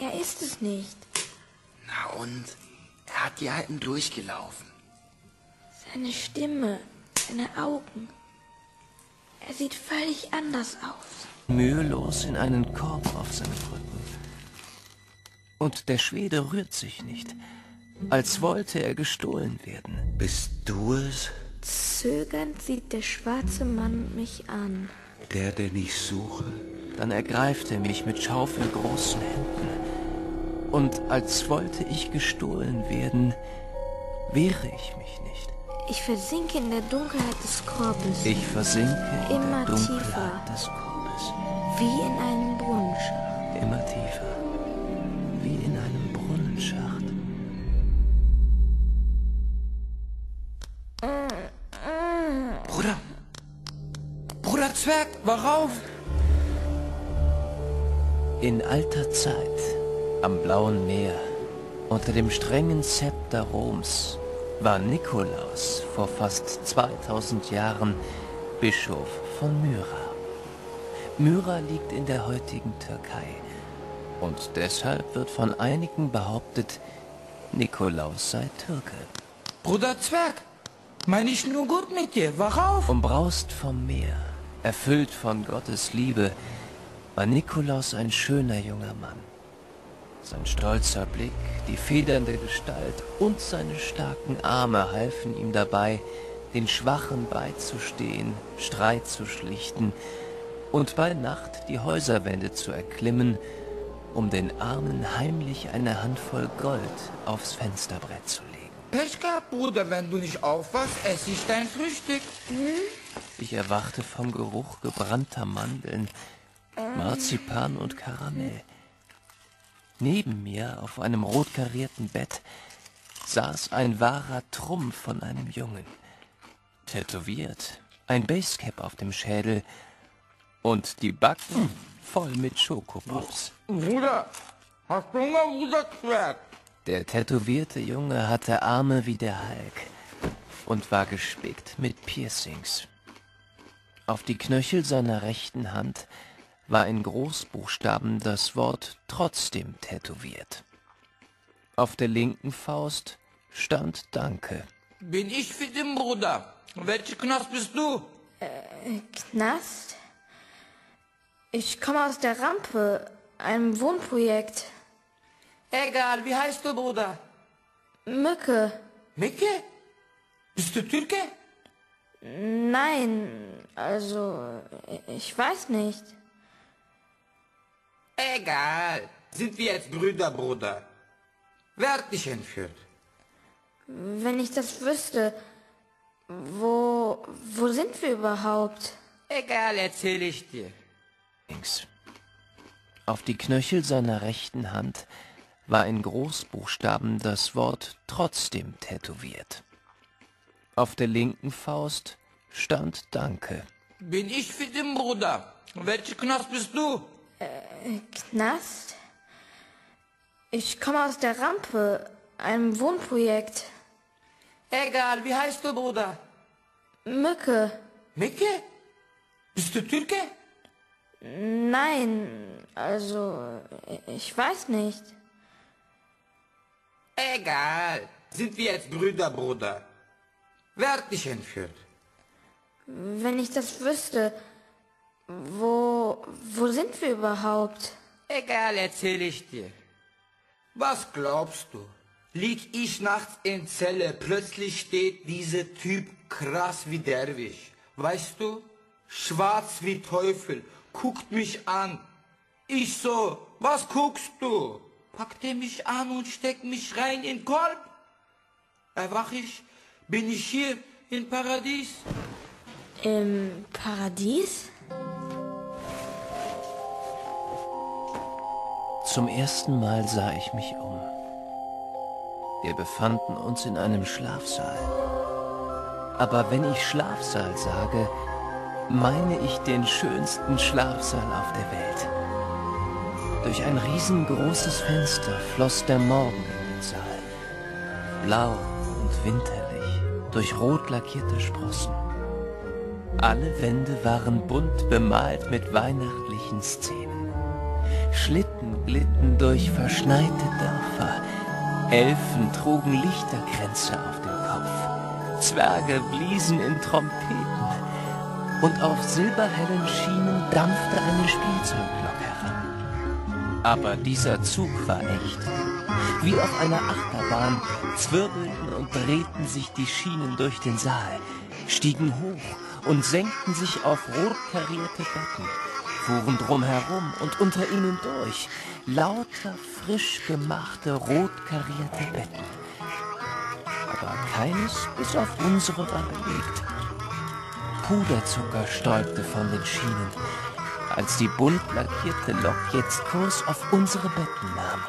Er ist es nicht. Na und? Er hat die alten durchgelaufen. Seine Stimme, seine Augen. Er sieht völlig anders aus. mühelos in einen Korb auf seinem Rücken. Und der Schwede rührt sich nicht, als wollte er gestohlen werden. Bist du es, Zögernd sieht der schwarze Mann mich an. Der, den ich suche? Dann ergreift er mich mit schaufelgroßen Händen. Und als wollte ich gestohlen werden, wehre ich mich nicht. Ich versinke in der Dunkelheit des Korbes, Ich versinke in Immer der Dunkelheit tiefer. des Korbes. wie in einem Brunnenschacht. Immer tiefer. Zwerg, wach auf! In alter Zeit, am blauen Meer, unter dem strengen Zepter Roms, war Nikolaus vor fast 2000 Jahren Bischof von Myra. Myra liegt in der heutigen Türkei und deshalb wird von einigen behauptet, Nikolaus sei Türke. Bruder Zwerg, meine ich nur gut mit dir, wach auf! Umbraust vom Meer, erfüllt von Gottes Liebe, war Nikolaus ein schöner junger Mann. Sein stolzer Blick, die federnde Gestalt und seine starken Arme halfen ihm dabei, den Schwachen beizustehen, Streit zu schlichten und bei Nacht die Häuserwände zu erklimmen, um den Armen heimlich eine Handvoll Gold aufs Fensterbrett zu legen. Pech gehabt, Bruder, wenn du nicht aufwachst, esse ich dein Frühstück. Ich erwachte vom Geruch gebrannter Mandeln, Marzipan und Karamell. Neben mir auf einem rotkarierten Bett saß ein wahrer Trumpf von einem Jungen. Tätowiert, ein Basecap auf dem Schädel und die Backen voll mit Schokopops. Bruder, hast du Hunger, Bruder Zwerg? Der tätowierte Junge hatte Arme wie der Hulk und war gespickt mit Piercings. Auf die Knöchel seiner rechten Hand war in Großbuchstaben das Wort trotzdem tätowiert. Auf der linken Faust stand Danke. Bin ich für den Bruder. Welche Knast bist du? Knast? Ich komme aus der Rampe, einem Wohnprojekt. Egal, wie heißt du, Bruder? Mücke. Micke? Bist du Türke? Nein, also, ich weiß nicht. Egal. Sind wir jetzt Brüder, Bruder? Wer hat dich entführt? Wenn ich das wüsste, wo, wo sind wir überhaupt? Egal, erzähle ich dir. Links. Auf die Knöchel seiner rechten Hand war in Großbuchstaben das Wort trotzdem tätowiert. Auf der linken Faust stand Danke. Bin ich für den Bruder. Welche Knast bist du? Knast? Ich komme aus der Rampe, einem Wohnprojekt. Egal, wie heißt du, Bruder? Mücke. Mücke? Bist du Türke? Nein, also, ich weiß nicht. Egal. Sind wir jetzt Brüder, Bruder? Wer hat dich entführt? Wenn ich das wüsste, wo, wo sind wir überhaupt? Egal, erzähle ich dir. Was glaubst du? Lieg ich nachts in Zelle, plötzlich steht dieser Typ krass wie Derwisch. Weißt du? Schwarz wie Teufel, guckt mich an. Ich so, was guckst du? Packt er mich an und steckt mich rein in den Korb. Erwach ich, bin ich hier im Paradies. Im Paradies? Zum ersten Mal sah ich mich um. Wir befanden uns in einem Schlafsaal. Aber wenn ich Schlafsaal sage, meine ich den schönsten Schlafsaal auf der Welt. Durch ein riesengroßes Fenster floss der Morgen in den Saal. Blau und winterlich, durch rot lackierte Sprossen. Alle Wände waren bunt bemalt mit weihnachtlichen Szenen. Schlitten glitten durch verschneite Dörfer. Elfen trugen Lichterkränze auf dem Kopf. Zwerge bliesen in Trompeten. Und auf silberhellen Schienen dampfte eine Spielzeugglocke heran. Aber dieser Zug war echt. Wie auf einer Achterbahn zwirbelten und drehten sich die Schienen durch den Saal, stiegen hoch und senkten sich auf rot karierte Betten, fuhren drumherum und unter ihnen durch, lauter frisch gemachte rot karierte Betten. Aber keines bis auf unsere war belegt. Puderzucker stäubte von den Schienen, als die bunt lackierte Lok jetzt Kurs auf unsere Betten nahm.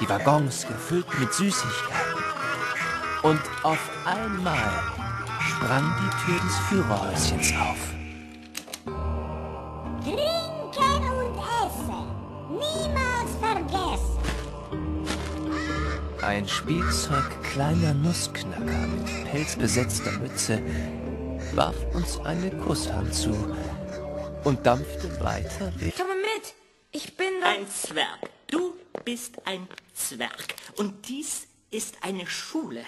Die Waggons gefüllt mit Süßigkeiten. Und auf einmal sprang die Tür des Führerhäuschens auf. Trinken und essen. Niemals vergessen. Ein Spielzeug kleiner Nussknacker mit pelzbesetzter Mütze warf uns eine Kusshand zu und dampfte weiter weg. Komm mit! Ich bin. Ein Zwerg. Du bist ein Zwerg. Und dies ist eine Schule.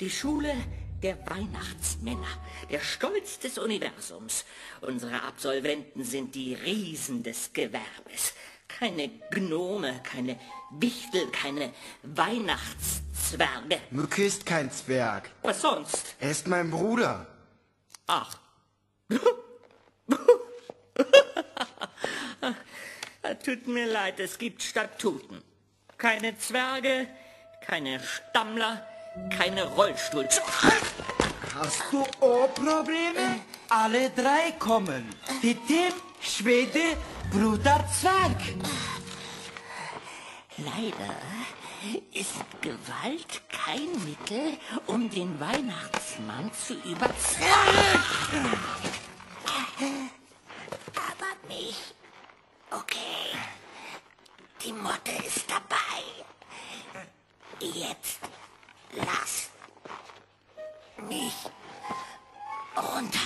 Die Schule der Weihnachtsmänner. Der Stolz des Universums. Unsere Absolventen sind die Riesen des Gewerbes. Keine Gnome, keine Wichtel, keine Weihnachtszwerge. Mücke ist kein Zwerg. Was sonst? Er ist mein Bruder. Ach. Tut mir leid, es gibt Statuten. Keine Zwerge, keine Stammler, keine Rollstuhl. Hast du Ohrprobleme? Alle drei kommen. Die Tim, Schwede, Bruder Zwerg. Leider ist Gewalt kein Mittel, um den Weihnachtsmann zu überzeugen. Aber mich. Die Motte ist dabei. Jetzt lass mich runter.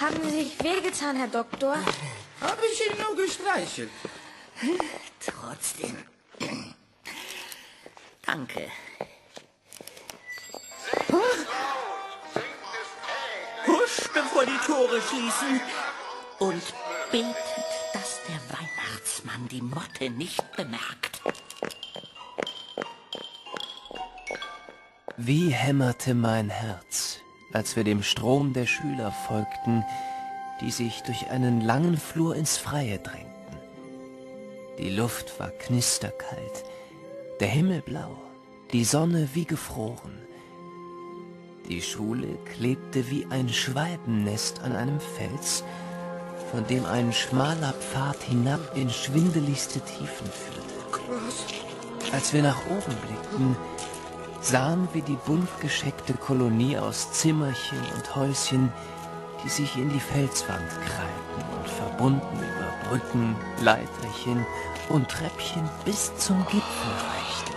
Haben Sie sich wehgetan, Herr Doktor? Habe ich ihn nur gestreichelt. Trotzdem. Danke. Husch, bevor die Tore schließen. Und betet, dass der Weihnachtsmann die Motte nicht bemerkt. Wie hämmerte mein Herz, als wir dem Strom der Schüler folgten, die sich durch einen langen Flur ins Freie drängten. Die Luft war knisterkalt, der Himmel blau, die Sonne wie gefroren. Die Schule klebte wie ein Schwalbennest an einem Fels, von dem ein schmaler Pfad hinab in schwindeligste Tiefen führte. Als wir nach oben blickten, sahen wir die bunt gescheckte Kolonie aus Zimmerchen und Häuschen, die sich in die Felswand krallten und verbunden über Brücken, Leiterchen und Treppchen bis zum Gipfel reichten.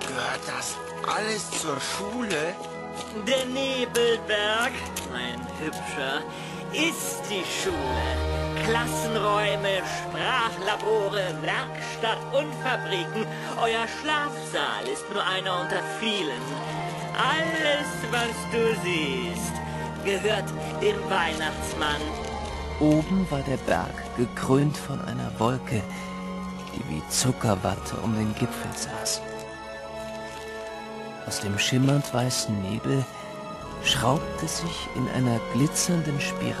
Gehört das alles zur Schule? Der Nebelberg, mein Hübscher, ist die Schule. Klassenräume, Sprachlabore, Werkstatt und Fabriken. Euer Schlafsaal ist nur einer unter vielen. Alles, was du siehst, gehört dem Weihnachtsmann. Oben war der Berg gekrönt von einer Wolke, die wie Zuckerwatte um den Gipfel saß. Aus dem schimmernd weißen Nebel schraubte sich in einer glitzernden Spirale